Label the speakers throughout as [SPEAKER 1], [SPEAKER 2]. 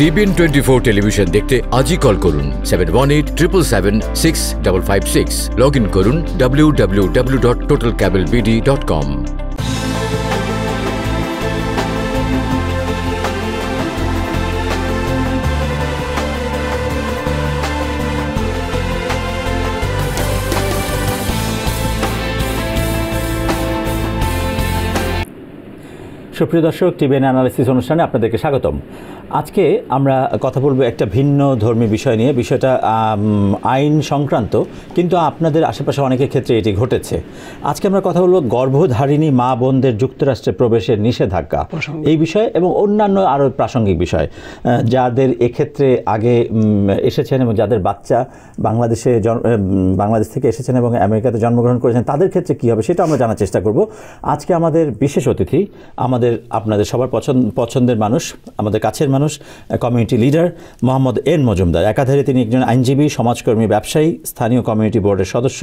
[SPEAKER 1] TVN twenty four television দেখতে আজই call করুন seven one eight triple seven six double five six log in করুন W W W dot total cable BD dot com
[SPEAKER 2] সুপ্রিয় দর্শক TVN analysis অনুষ্ঠানে আপনাদেরকে স্বাগতম। আজকে আমরা কথা বলব একটা ভিন্ন ধর্মী বিষয় নিয়ে। বিষয়টা আইন সংক্রান্ত কিন্তু আপনাদের আশেপাশে অনেকের ক্ষেত্রে এটি ঘটেছে। আজকে আমরা কথা বলব গর্ভধারিণী মা বোনদের যুক্তরাষ্ট্রে প্রবেশের নিষেধাজ্ঞা এই বিষয়ে এবং অন্যান্য আরও প্রাসঙ্গিক বিষয় যাদের এক্ষেত্রে আগে এসেছেন এবং যাদের বাচ্চা বাংলাদেশে বাংলাদেশ থেকে এসেছেন এবং আমেরিকাতে জন্মগ্রহণ করেছেন তাদের ক্ষেত্রে কী হবে সেটা আমরা জানার চেষ্টা করব। আজকে আমাদের বিশেষ অতিথি আমাদের আপনাদের সবার পছন্দ পছন্দের মানুষ আমাদের কাছের মানুষ community leader Mohammad N Majumdar. একাধারে তিনি একজন আইনজীবী সমাজকর্মী ব্যবসায়ী স্থানীয় কমিউনিটি বোর্ডের সদস্য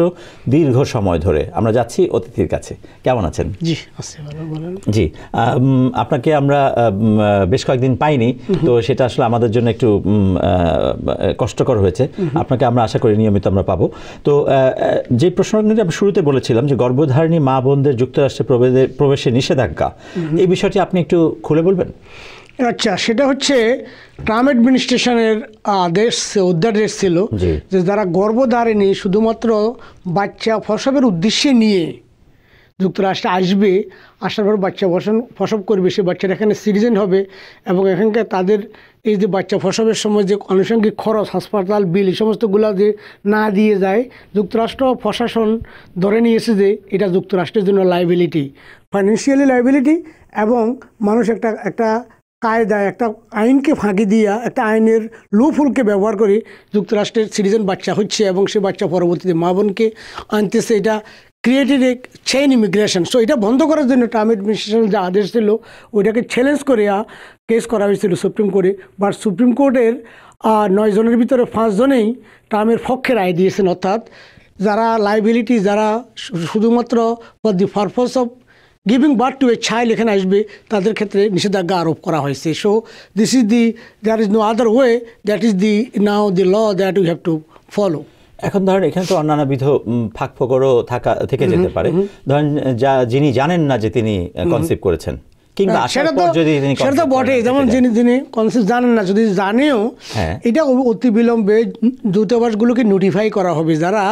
[SPEAKER 2] দীর্ঘ সময় ধরে। আমরা যাচ্ছি অতিথির কাছে। কেমন আছেন?
[SPEAKER 3] জি
[SPEAKER 2] জি আপনাকে আমরা বেশ কয়েকদিন পাইনি তো সেটা আসলে আমাদের জন্য একটু কষ্টকর হয়েছে। আপনাকে আমরা আশা করি নিয়মিত আমরা পাবো। তো যে প্রসঙ্গটি আমি শুরুতে বলেছিলাম যে গর্ভধারিণী মা বোনদের যুক্তরাষ্ট্রে প্রবেশে নিষেধাজ্ঞা এই বিষয়টি আপনি একটু খুলে বলবেন?
[SPEAKER 3] আচ্ছা সেটা হচ্ছে ট্রাম্প অ্যাডমিনিস্ট্রেশনের আদেশ অধ্যাদেশ ছিল যে যারা গর্ভধারিণী শুধুমাত্র বাচ্চা ফসবের উদ্দেশ্যে নিয়ে যুক্তরাষ্ট্রে আসবে আসার পর বাচ্চা প্রসব প্রসব করবে সে বাচ্চাটা এখানে সিটিজেন হবে এবং এখানকার তাদের এই যে বাচ্চা ফসবের সময় যে আনুষঙ্গিক খরচ হাসপাতাল বিল এই সমস্তগুলো যে না দিয়ে যায় যুক্তরাষ্ট্র প্রশাসন ধরে নিয়েছে যে এটা যুক্তরাষ্ট্রের জন্য লাইবিলিটি ফাইন্যান্সিয়ালি লাইবিলিটি এবং মানুষ একটা একটা কায়দায়, একটা আইনকে ফাঁকি দিয়া, একটা আইনের লুফুলকে ব্যবহার করে যুক্তরাষ্ট্রের সিটিজেন বাচ্চা হচ্ছে এবং সে বাচ্চা পরবর্তীতে মা বোনকে আনতেছে। এটা created a chain immigration so এটা বন্ধ করার জন্য ট্রাম্প অ্যাডমিনিস্ট্রেশন যে আদেশ ছিল ওইটাকে চ্যালেঞ্জ করে কেস করা হয়েছিল সুপ্রিম কোর্টে বাট সুপ্রিম কোর্টের নয় জনের ভিতরে পাঁচজনেই ট্রাম্পের পক্ষে রায় দিয়েছেন। অর্থাৎ যারা লাইবিলিটি যারা শুধুমাত্র for the purpose of giving birth to a child এখানে আসবে তাদের ক্ষেত্রে নিষেধাজ্ঞা আরোপ করা হয়েছে। So this is the that is no other way that is the now the law that you have to follow
[SPEAKER 2] এখন ধরেন এখানে তো অন্যান্যবিধ উম, ফাঁক ফোকরও থাকা থেকে যেতে পারে। ধরেন যা যিনি জানেন না যে তিনি কনসিভ করেছেন কিংবা আসার
[SPEAKER 3] সেটা তো সেটা যেমন যিনি যিনি কনসেপ্ট জানেন না যদি জানেও
[SPEAKER 2] হ্যাঁ।
[SPEAKER 3] এটা অতি বিলম্বে দূতাবাসগুলোকে নোটিফাই করা হবে। যারা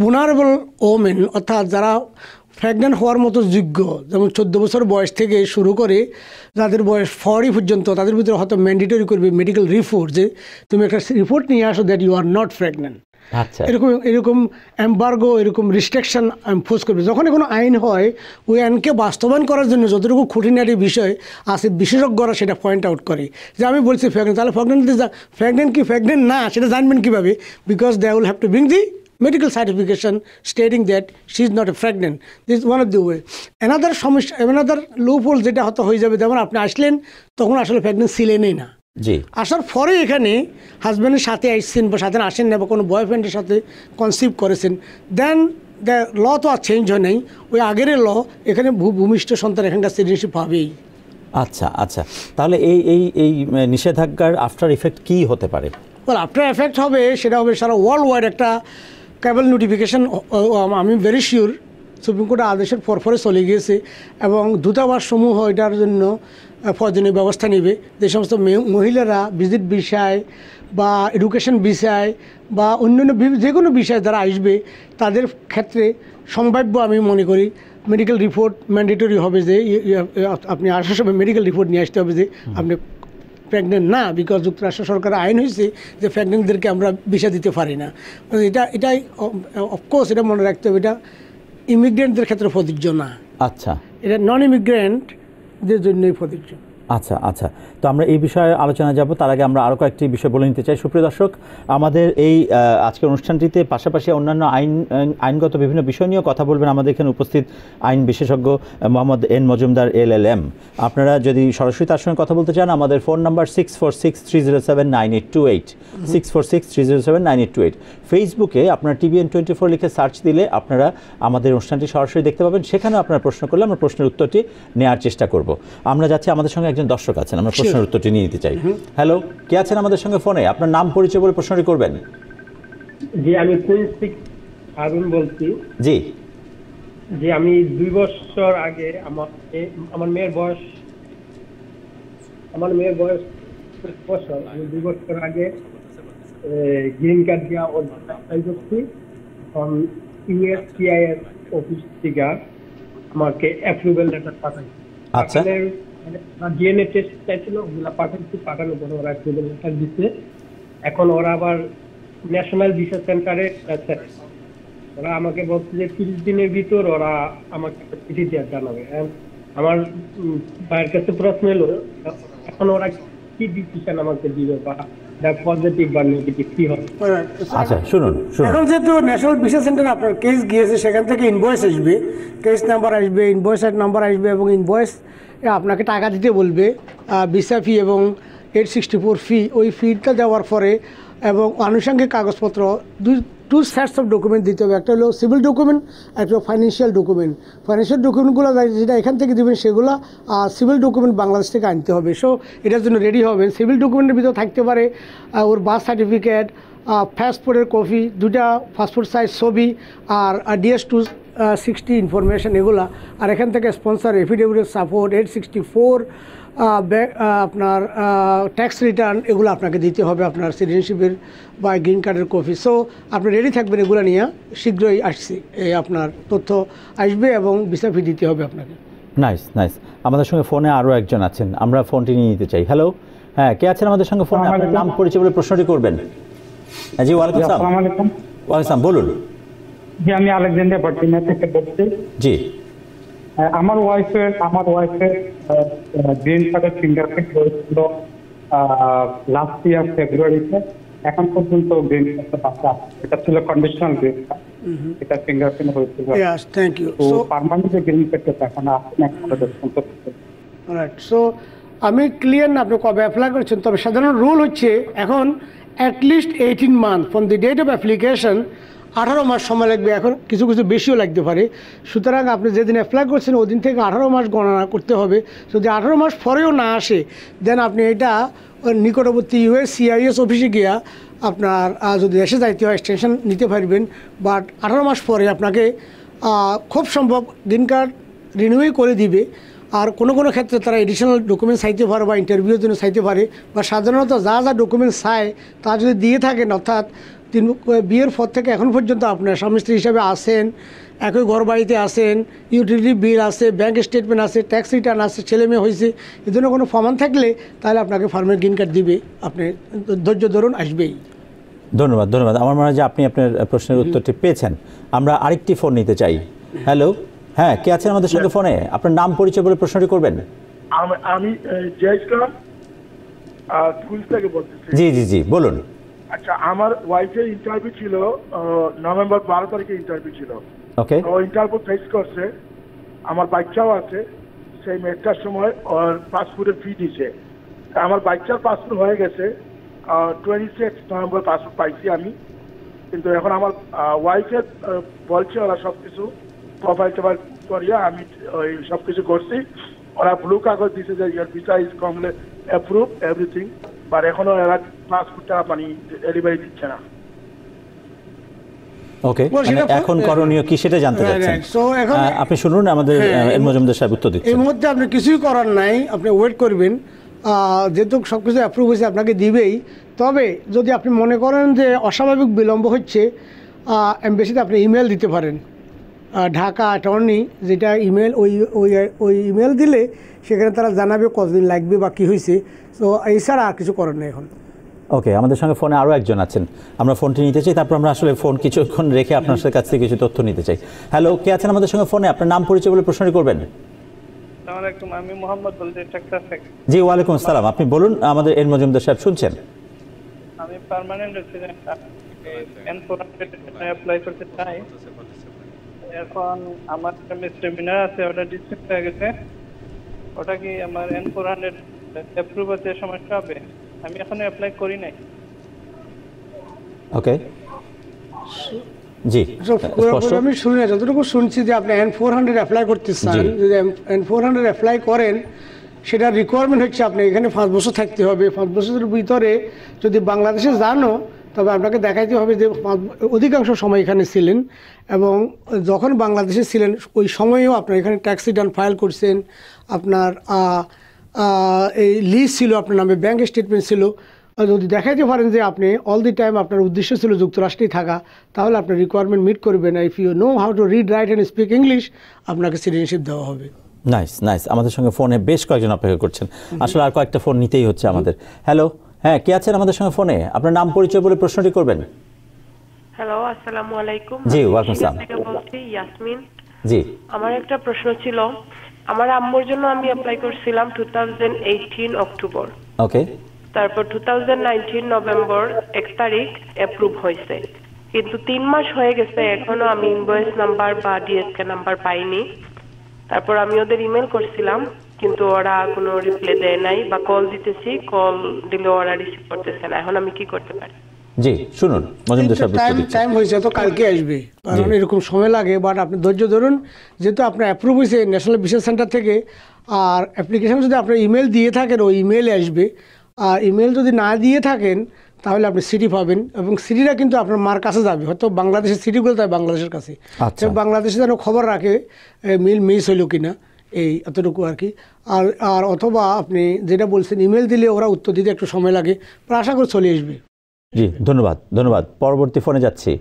[SPEAKER 3] বোনারেবল ওমেন অর্থাৎ যারা প্রেগনেন্ট হওয়ার মতো যোগ্য যেমন চোদ্দ বছর বয়স থেকে শুরু করে যাদের বয়স ফরি পর্যন্ত তাদের ভিতরে হয়তো ম্যান্ডেটরি করবে মেডিকেল রিপোর্ট যে তুমি একটা রিপোর্ট নিয়ে আসো that you are not pregnant
[SPEAKER 2] আচ্ছা।
[SPEAKER 3] এরকম এরকম এম্বার্গো এরকম রিস্ট্রিকশন ইম্পোজ করবে। যখনই কোনো আইন হয় ওই আইনকে বাস্তবায়ন করার জন্য যতটুকু খুঁটিনাটি বিষয় আছে বিশেষজ্ঞরা সেটা পয়েন্ট আউট করে। যে আমি বলছি প্রেগনেন্ট তাহলে প্রেগনেন্ট প্রেগনেন্ট কি প্রেগনেন্ট না সেটা জানবেন কীভাবে? Because they will have to bring the medical certification stating that she is not a pregnant. This is one of the way. Another সমস্যা another loophole যেটা হয়তো হয়ে যাবে যেমন আপনি আসলেন তখন আসলে প্রেগনেন্ট ছিলেনই না।
[SPEAKER 2] জি।
[SPEAKER 3] আসার পরে এখানে হাজব্যান্ডের সাথে আসছেন বা সাথে আসেন না বা কোনো বয়ফ্রেন্ডের সাথে কনসিভ করেছেন দেন দ্য ল তো আর চেঞ্জ হয় নাই। ওই আগের ল এখানে ভূমিষ্ঠ সন্তান এখানকার সিটিজেনশিপ পাবেই
[SPEAKER 2] আচ্ছা আচ্ছা। তাহলে এই এই এই নিষেধাজ্ঞার আফটার ইফেক্ট কি হতে পারে?
[SPEAKER 3] আফটার এফেক্ট হবে সেটা হবে সারা ওয়ার্ল্ড ওয়াইড একটা কেবল নোটিফিকেশন আমি ভেরি শিওর সুপ্রিম কোর্টের আদেশের পরপরে চলে গিয়েছে এবং দূতাবাস সমূহ এটার জন্য প্রয়োজনীয় ব্যবস্থা নেবে। যে সমস্ত মহিলারা ভিজিট বিষয় বা এডুকেশন বিষয় বা অন্যান্য যে কোনো বিষয় যারা আসবে তাদের ক্ষেত্রে সম্ভাব্য আমি মনে করি মেডিকেল রিপোর্ট ম্যান্ডেটরি হবে যে আপনি আসার সময় মেডিকেল রিপোর্ট নিয়ে আসতে হবে যে আপনি প্রেগনেন্ট না বিকজ যুক্তরাষ্ট্র সরকার আইন হয়েছে যে প্রেগনেন্টদেরকে আমরা ভিসা দিতে পারি না। এটা এটাই অফকোর্স এটা মনে রাখতে হবে এটা ইমিগ্রেন্টদের ক্ষেত্রে প্রযোজ্য না।
[SPEAKER 2] আচ্ছা।
[SPEAKER 3] এটা নন ইমিগ্রেন্টদের জন্যই প্রযোজ্য।
[SPEAKER 2] আচ্ছা আচ্ছা। তো আমরা এই বিষয়ে আলোচনা যাব। তার আগে আমরা আরও কয়েকটি বিষয় বলে নিতে চাই। সুপ্রিয় দর্শক, আমাদের এই আজকের অনুষ্ঠানটিতে পাশাপাশি অন্যান্য আইন, আইন- আইনগত বিভিন্ন বিষয় নিয়েও কথা বলবেন আমাদের এখানে উপস্থিত আইন বিশেষজ্ঞ Mohammad N Majumdar L L M. আপনারা যদি সরাসরি তার সঙ্গে কথা বলতে চান, আমাদের phone number six four six three zero seven nine eight two eight six four six three zero seven nine eight two eight ফেসবুকে আপনার টিভিএন টোয়েন্টি ফোর লিখে সার্চ দিলে আপনারা আমাদের অনুষ্ঠানটি সরাসরি দেখতে পাবেন। সেখানেও আপনারা প্রশ্ন করলে আমরা প্রশ্নের উত্তরটি নেওয়ার চেষ্টা করব। আমরা যাচ্ছি, আমাদের সঙ্গে একজন দর্শক আছেন, আমরা প্রশ্নের উত্তরটি নিয়ে নিতে চাই। হ্যালো কে আছেন আমাদের সঙ্গে ফোনে? আপনার নাম পরিচয় বলে প্রশ্নটি করবেন।
[SPEAKER 4] জি আমি হারুন বলছি।
[SPEAKER 2] জি।
[SPEAKER 4] যে আমি দুই বছর আগে আমার আমার মেয়ের বয়স আমার মেয়ের বয়স বছর। আমি দুই বছর আগে গ্রিন কার্ড দিয়া ওর অ্যাপ্লাই করছি। এখন ইউএসসিআইএস অফিস থেকে আমাকে অ্যাপ্রুভেল লেটার পাঠাই
[SPEAKER 2] আচ্ছা।
[SPEAKER 4] ডিএনএ টেস্ট চাইছিল ওগুলা পাঠাচ্ছি পাঠানোর পরে ওরা অ্যাপ্রুভেল লেটার দিচ্ছে এখন ওরা আবার ন্যাশনাল ভিসা সেন্টারে ওরা আমাকে বলছে যে তিরিশ দিনের ভিতর ওরা আমাকে একটা চিঠি দেওয়ার জানাবে। আমার ভাইয়ের কাছে প্রশ্ন এলো এখন ওরা কি ডিসিশন আমাকে দিবে বা পজিটিভ বা নেগেটিভ কি হবে?
[SPEAKER 2] আচ্ছা শুনুন শুনুন।
[SPEAKER 3] এখন যেহেতু ন্যাশনাল ভিসা সেন্টার আপনার কেস গিয়েছে সেখান থেকে ইনভয়েস আসবে। কেস নাম্বার আসবে ইনভয়েস নাম্বার আসবে এবং ইনভয়েস আপনাকে টাকা দিতে বলবে ভিসা ফি এবং এইট সিক্সটি ফোর ফি ওই ফিটা দেওয়ার পরে এবং আনুষঙ্গিক কাগজপত্র দুই টু সেটস অফ ডকুমেন্ট দিতে হবে। একটা হলো সিভিল ডকুমেন্ট একটা হলো ফাইন্যান্সিয়াল ডকুমেন্ট ফাইন্যান্সিয়াল ডকুমেন্টগুলো যেটা এখান থেকে দেবেন, সেগুলো সিভিল ডকুমেন্ট বাংলাদেশ থেকে আনতে হবে। সো এটার জন্য রেডি হবেন সিভিল ডকুমেন্টের ভিতরে থাকতে পারে ওর বার্থ সার্টিফিকেট পাসপোর্টের কপি দুটা পাসপোর্ট সাইজ ছবি, আর ডিএস টু সিক্সটি ইনফরমেশন এগুলা। আর এখান থেকে sponsor affidavit support eight sixty four আপনার ট্যাক্স রিটার্ন এগুলো আপনাকে দিতে হবে আপনার সিটিজেনশিপের বা গ্রিন কার্ডের কপি সো আপনি রেডি থাকবেন এগুলো নিয়ে শীঘ্রই আসছি এই আপনার তথ্য আসবে এবং ভিসা ফি দিতে হবে আপনাকে।
[SPEAKER 2] নাইস নাইস আমাদের সঙ্গে ফোনে আরও একজন আছেন আমরা ফোনটি নিয়ে নিতে চাই। হ্যালো হ্যাঁ কে আছেন আমাদের সঙ্গে ফোনে আপনার নাম পরিচয় বলে প্রশ্নটি করবেন। হ্যাঁ, জি ওয়ালাইকুম আসসালাম
[SPEAKER 5] আসসালামু।
[SPEAKER 2] ওয়ালাইকুম আসসালাম বলুন।
[SPEAKER 5] জি আমি আলেকজান্ডার ভার্জিনিয়া থেকে বলছি।
[SPEAKER 2] জি।
[SPEAKER 5] আমার ওয়াইফের আমার ওয়াইফের গ্রিন কার্ডের ফিঙ্গারপ্রিন্ট হয়েছিল লাস্ট ইয়ার ফেব্রুয়ারিতে এখন পর্যন্ত গ্রিন কার্ডটা এটা ছিল কন্ডিশনাল গ্রিন কার্ড এটা ফিঙ্গারপ্রিন্ট হয়েছিল।
[SPEAKER 3] থ্যাংক ইউ
[SPEAKER 5] তো পার্মানেন্ট যে গ্রিন কার্ডটা এখন আসছে না।
[SPEAKER 3] রাইট সো আমি ক্লিয়ার না আপনি কবে অ্যাপ্লাই করেছেন? তবে সাধারণ রুল হচ্ছে এখন at least eighteen month from the date of application আঠারো মাস সময় লাগবে এখন, কিছু কিছু বেশিও লাগতে পারে। সুতরাং আপনি যেদিন অ্যাপ্লাই করছেন ওই দিন থেকে আঠারো মাস গণনা করতে হবে। যদি আঠারো মাস পরেও না আসে দেন আপনি এটা নিকটবর্তী ইউএস সিআইএস অফিসে গিয়া আপনার যদি দেশে যাইতে হয় এক্সটেনশন নিতে পারবেন। বাট আঠারো মাস পরে আপনাকে খুব সম্ভব গ্রিন কার্ড রিনিউই করে দিবে। আর কোনো কোনো ক্ষেত্রে তারা এডিশনাল ডকুমেন্ট চাইতে পারে বা ইন্টারভিউর জন্য চাইতে পারে। বা সাধারণত যা যা ডকুমেন্ট চায়, তা যদি দিয়ে থাকেন, অর্থাৎ তিন বিয়ের পর থেকে এখন পর্যন্ত আপনার স্বামী স্ত্রী হিসাবে আসেন একই ঘর বাড়িতে আসেন ইউটিলিটি বিল আছে ব্যাংক স্টেটমেন্ট আছে ট্যাক্স রিটার্ন আছে ছেলে মেয়ে হয়েছে এই ধরনের কোনো প্রমাণ থাকলে তাহলে আপনাকে ফার্মের গ্রিন কার্ড দিবে। আপনি ধৈর্য ধরুন আসবেই।
[SPEAKER 2] ধন্যবাদ ধন্যবাদ। আমার মনে হয় যে আপনি আপনার প্রশ্নের উত্তরটি পেয়েছেন। আমরা আরেকটি ফোন নিতে চাই। হ্যালো হ্যাঁ কে আছেন আমাদের সঙ্গে ফোনে আপনার নাম পরিচয় বলে প্রশ্নটি করবেন।
[SPEAKER 6] আমি আমি জয় ইসলাম থেকে বলতেছি
[SPEAKER 2] জি জি জি বলুন।
[SPEAKER 6] আচ্ছা আমার ওয়াইফের ইন্টারভিউ ছিল নভেম্বর বারো তারিখে ইন্টারভিউ ছিল।
[SPEAKER 2] ওকে
[SPEAKER 6] ও ইন্টারভিউ ফেস করছে আমার বাচ্চাও আছে সেই মেয়েটার সময় ওর পাসপোর্টের ফি দিছে। আমার বাচ্চার পাসপোর্ট হয়ে গেছে টোয়েন্টি সিক্স নভেম্বর পাসপোর্ট পাইছি আমি। কিন্তু এখন আমার ওয়াইফের বলছে ওরা সব কিছু প্রোফাইল টোফাইল করিয়া আমি ওই সব কিছু করছি। ওরা ব্লু কাগজ দিছে যে year visa is complete approve everything but এখনও এরা মানে ডেলিভারি দিচ্ছে না
[SPEAKER 2] ওকে এখন করণীয় কি সেটা জানতে চাচ্ছেন.
[SPEAKER 3] So, এখন-
[SPEAKER 2] আহ, আপনি শুনুন আমাদের
[SPEAKER 3] হ্যাঁ,
[SPEAKER 2] এম মজুমদার সাহেব উত্তর
[SPEAKER 3] এই
[SPEAKER 2] দিচ্ছেন
[SPEAKER 3] মুহূর্তে আপনি কিছুই করার নাই আপনি ওয়েট করবেন। আহ, যেহেতু সব কিছু অ্যাপ্রুভ হয়েছে আপনাকে দিবেই। তবে যদি আপনি মনে করেন যে অস্বাভাবিক বিলম্ব হচ্ছে এমবেসিতে আপনি ইমেল দিতে পারেন। ঢাকা অ্যাটর্নি যেটা ইমেল ওই ওই ওই ইমেল দিলে সেখানে তারা জানাবে কতদিন লাগবে বা কী হয়েছে। তো এছাড়া আর কিছু করার নেই এখন।
[SPEAKER 2] ওকে আমাদের সঙ্গে ফোনে আরও একজন আছেন। আমরা ফোনটি নিতে চাই তারপর আমরা আসলে ফোন কিছুক্ষণ রেখে আপনার কাছ থেকে কিছু তথ্য নিতে চাই। হ্যালো কে আছেন আমাদের সঙ্গে ফোনে? আপনার নাম পরিচয় বলে প্রশ্নটি করবেন।
[SPEAKER 7] আমি মোহাম্মদ
[SPEAKER 2] জি ওয়ালাইকুম আসসালাম। আপনি বলুন আমাদের এন মজুমদার সাহেব শুনছেন?
[SPEAKER 7] আমি permanent resident N four apply করতে চাই। এখন আমার একটা মিসডেমিনার আছে ওটা ডিসমিস হয়ে গেছে। ওটা কি আমার এন ফোর হান্ড্রেড অ্যাপ্রুভ হতে সমস্যা হবে? আমি এখনও অ্যাপ্লাই করি নাই।
[SPEAKER 2] ওকে জি
[SPEAKER 3] আমি শুনি না যতটুকু শুনছি যে আপনি এন ফোর হান্ড্রেড অ্যাপ্লাই করতে চান যদি এন ফোর হান্ড্রেড অ্যাপ্লাই করেন সেটার রিকোয়ারমেন্ট হচ্ছে আপনি এখানে পাঁচ বছর থাকতে হবে। পাঁচ বছরের ভিতরে যদি বাংলাদেশে জানো তবে আপনাকে দেখাইতে হবে যে অধিকাংশ সময় এখানে ছিলেন এবং যখন বাংলাদেশে ছিলেন, ওই সময়েও আপনার এখানে ট্যাক্স রিটার্ন ফাইল করছেন। আপনার এই লিজ ছিল, আপনার নামে ব্যাংক স্টেটমেন্ট ছিল। যদি দেখাইতে পারেন যে আপনি অল দি টাইম আপনার উদ্দেশ্য ছিল যুক্তরাষ্ট্রেই থাকা, তাহলে আপনার রিকোয়ারমেন্ট মিট করবে না। If you know how to read write and speak English আপনাকে সিটিজেনশিপ দেওয়া হবে।
[SPEAKER 2] নাইস নাইস আমাদের সঙ্গে ফোনে বেশ কয়েকজন অপেক্ষা করছেন। আসলে আর কয়েকটা ফোন নিতেই হচ্ছে আমাদের। হ্যালো হ্যাঁ কে আছেন আমাদের সঙ্গে ফোনে? আপনার নাম পরিচয় বলে প্রশ্নটি করবেন।
[SPEAKER 8] হ্যালো আসসালামু আলাইকুম।
[SPEAKER 2] জি, ওয়ালাইকুম আসসালাম।
[SPEAKER 8] বলছি ইয়াসমিন।
[SPEAKER 2] জি।
[SPEAKER 8] আমার একটা প্রশ্ন ছিল আমার আম্মুর জন্য আমি অ্যাপ্লাই করছিলাম টু অক্টোবর
[SPEAKER 2] ওকে
[SPEAKER 8] তারপর টু নভেম্বর এক তারিখ অ্যাপ্রুভ হয়েছে। কিন্তু তিন মাস হয়ে গেছে এখনও আমি ইনভয়েস নাম্বার বা ডিএসকে নাম্বার পাইনি। তারপর আমি ওদের ইমেল করছিলাম কিন্তু ওরা কোনো রিপ্লাই দেয় নাই বা কল দিতেছি কল দিলে ওরা রিসিভ করতেছে না। এখন আমি কি করতে পারি?
[SPEAKER 2] জি শুনুন মজুমদার সাহেব
[SPEAKER 3] টাইম টাইম হয়েছে তো কালকে আসবে। কারণ এরকম সময় লাগে বাট আপনি ধৈর্য ধরুন যেহেতু আপনার অ্যাপ্রুভ হয়েছে ন্যাশনাল বিশেষ সেন্টার থেকে আর অ্যাপ্লিকেশন যদি আপনার ইমেল দিয়ে থাকেন ওই ইমেলে আসবে। আর ইমেল যদি না দিয়ে থাকেন তাহলে আপনি সিটি পাবেন এবং সিটিটা কিন্তু আপনার মার কাছে যাবে। হয়তো বাংলাদেশের সিটিগুলো তাই বাংলাদেশের কাছে।
[SPEAKER 2] আচ্ছা।
[SPEAKER 3] বাংলাদেশে যেন খবর রাখে মিল মিস হইল কিনা। এই এতটুকু আর কি। আর আর অথবা আপনি যেটা বলছেন ইমেল দিলে ওরা উত্তর দিতে একটু সময় লাগে। আশা করে চলে আসবে।
[SPEAKER 2] জি ধন্যবাদ ধন্যবাদ। পরবর্তী ফোনে যাচ্ছি।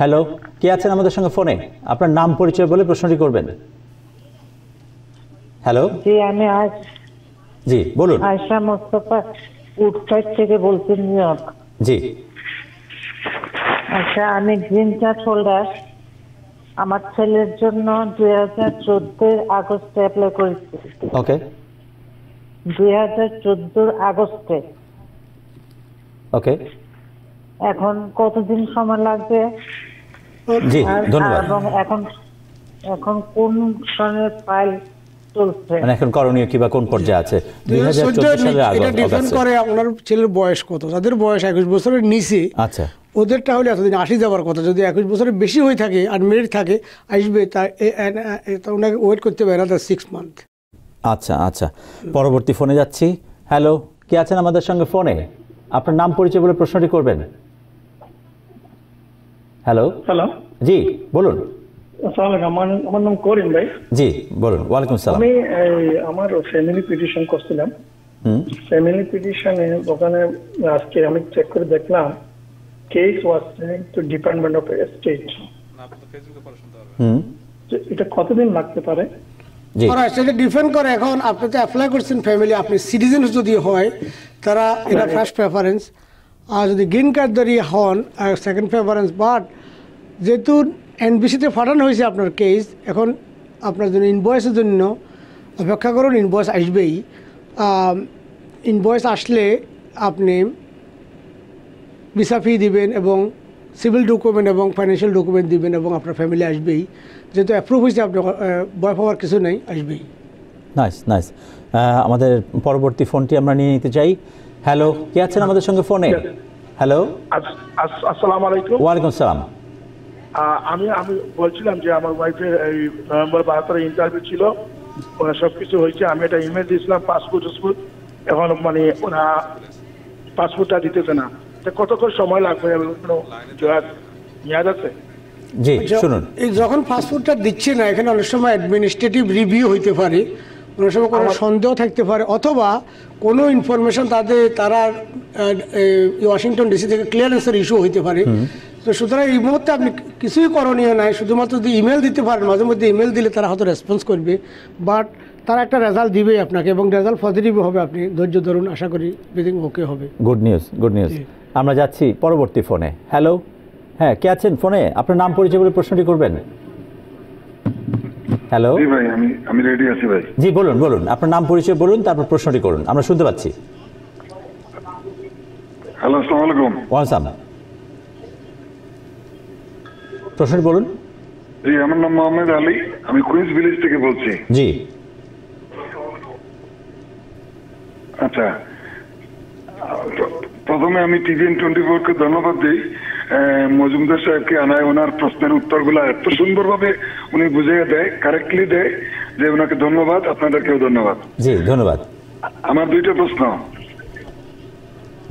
[SPEAKER 2] হ্যালো কে আছেন আমাদের সঙ্গে ফোনে আপনার নাম পরিচয় বলে প্রশ্নটি করবেন। হ্যালো
[SPEAKER 9] জি আমি আজ
[SPEAKER 2] জি বলুন।
[SPEAKER 9] আয়সা মোস্তফা উডসাইড থেকে বলছি নিউ ইয়র্ক।
[SPEAKER 2] জি।
[SPEAKER 9] আচ্ছা আমি গ্রিন কার্ড হোল্ডার। আমার ছেলের জন্য দুই হাজার চোদ্দের আগস্টে অ্যাপ্লাই করেছি।
[SPEAKER 2] ওকে
[SPEAKER 9] দুই হাজার চোদ্দোর আগস্টে।
[SPEAKER 2] ওকে
[SPEAKER 9] এখন কতদিন সময় লাগবে?
[SPEAKER 2] জি ধন্যবাদ।
[SPEAKER 9] এবং এখন এখন কোন ধরনের ফাইল
[SPEAKER 2] মানে এখন করণীয় কিবা কোন পর্যায়ে আছে?
[SPEAKER 3] এটা ডিপেন্ড করে আপনার ছেলের বয়স কত? যাদের বয়স একুশ বছরের নিচে
[SPEAKER 2] আচ্ছা।
[SPEAKER 3] ওদেরটা হলে এতদিন আসি যাওয়ার কথা। যদি একুশ বছরের বেশি হয়ে থাকে আনমেরিড থাকে আসবে তা ওনাকে ওয়েট করতে পারে না সিক্স মান্থ
[SPEAKER 2] আচ্ছা আচ্ছা। পরবর্তী ফোনে যাচ্ছি। হ্যালো কে আছেন আমাদের সঙ্গে ফোনে? আপনার নাম পরিচয় বলে প্রশ্নটি করবেন। হ্যালো
[SPEAKER 10] হ্যালো
[SPEAKER 2] জি বলুন।
[SPEAKER 10] আমার নাম করিম ভাই।
[SPEAKER 2] জি বলুন। ওয়ালাইকুম সালাম।
[SPEAKER 10] আমি আমার ফ্যামিলি পিটিশন করছিলাম। ফ্যামিলি পিটিশনে ওখানে আজকে আমি চেক করে দেখলাম case was to department of state
[SPEAKER 2] hmm.
[SPEAKER 10] এটা কতদিন লাগতে পারে?
[SPEAKER 3] সেটা ডিপেন্ড করে। এখন আপনি তো অ্যাপ্লাই করছেন ফ্যামিলি আপনি সিটিজেন যদি হয় তারা এটা ফার্স্ট প্রেফারেন্স আর যদি গ্রিন হন সেকেন্ড প্রেফারেন্স বাট যেহেতু এনবিসিতে পাঠানো হয়েছে আপনার কেস এখন আপনার জন্য ইনভয়েসের জন্য অপেক্ষা করুন ইনভয়েস আসবেই। ইনভয়েস আসলে আপনি ভিসা ফি দিবেন এবং সিভিল ডকুমেন্ট এবং ফাইন্যান্সিয়াল ডকুমেন্ট দিবেন এবং আপনার ফ্যামিলি আসবেই। যেহেতু অ্যাপ্রুভ হয়েছে আপনার ভয় পাওয়ার কিছু নেই আসবেই।
[SPEAKER 2] নাইস নাইস আমাদের পরবর্তী ফোনটি আমরা নিয়ে নিতে চাই। হ্যালো কে আছেন আমাদের সঙ্গে ফোনে হ্যালো
[SPEAKER 6] আস- আস- আসসালামু আলাইকুম।
[SPEAKER 2] ওয়ালাইকুম সালাম
[SPEAKER 6] আহ, আমি আমি বলছিলাম যে আমার ওয়াইফের এই নভেম্বর বারো তারিখ ইন্টারভিউ ছিল। ওরা সব কিছু হয়েছে আমি একটা ইমেল দিয়েছিলাম পাসপোর্ট টাসপোর্ট এখন মানে ওরা পাসপোর্টটা দিতেছে না। তা কতক্ষণ সময় লাগবে? এবং কোনো মেয়াদ আছে
[SPEAKER 2] জি শুনুন।
[SPEAKER 3] এই যখন পাসপোর্টটা দিচ্ছে না এখানে অনেক সময় অ্যাডমিনিস্ট্রেটিভ রিভিউ হইতে পারে। অনেক সময় কোনো সন্দেহ থাকতে পারে অথবা কোনো ইনফরমেশন তাদের তারা ওয়াশিংটন ডিসি থেকে ক্লিয়ারেন্সের ইস্যু হইতে পারে। তো সুতরাং এই মুহূর্তে আপনি কিছুই করণীয় নাই শুধুমাত্র যদি ইমেল দিতে পারেন মাঝে মধ্যে ইমেল দিলে তারা হয়তো রেসপন্স করবে বাট তারা একটা রেজাল্ট দিবেই আপনাকে এবং রেজাল্ট পজিটিভ হবে আপনি ধৈর্য ধরুন আশা করি এভরিথিং ওকে হবে।
[SPEAKER 2] গুড নিউজ গুড নিউজ আমরা যাচ্ছি পরবর্তী ফোনে। হ্যালো হ্যাঁ কে আছেন ফোনে? আপনার নাম পরিচয় বলে প্রশ্নটি করবেন। হ্যালো
[SPEAKER 11] জি ভাই আমি আমি রেডি আছি ভাই।
[SPEAKER 2] জি বলুন বলুন। আপনার নাম পরিচয় বলুন তারপর প্রশ্নটি করুন। আমরা শুনতে পাচ্ছি।
[SPEAKER 11] হ্যালো আসসালামু আলাইকুম।
[SPEAKER 2] ওয়ালসাম প্রশ্নটি বলুন।
[SPEAKER 11] জি আমার নাম মোহাম্মদ আলী। আমি কুইন্স ভিলেজ থেকে বলছি।
[SPEAKER 2] জি।
[SPEAKER 11] আচ্ছা। প্রথমে আমি টিভিএন টোয়েন্টি ফোর কে ধন্যবাদ দিই। মজুমদার সাহেবকে আনায় ওনার প্রশ্নের উত্তরগুলো এত সুন্দরভাবে উনি বুঝিয়ে দেয় কারেক্টলি দেয় যে ওনাকে ধন্যবাদ আপনাদেরকেও ধন্যবাদ।
[SPEAKER 2] জি ধন্যবাদ।
[SPEAKER 11] আমার দুইটা প্রশ্ন।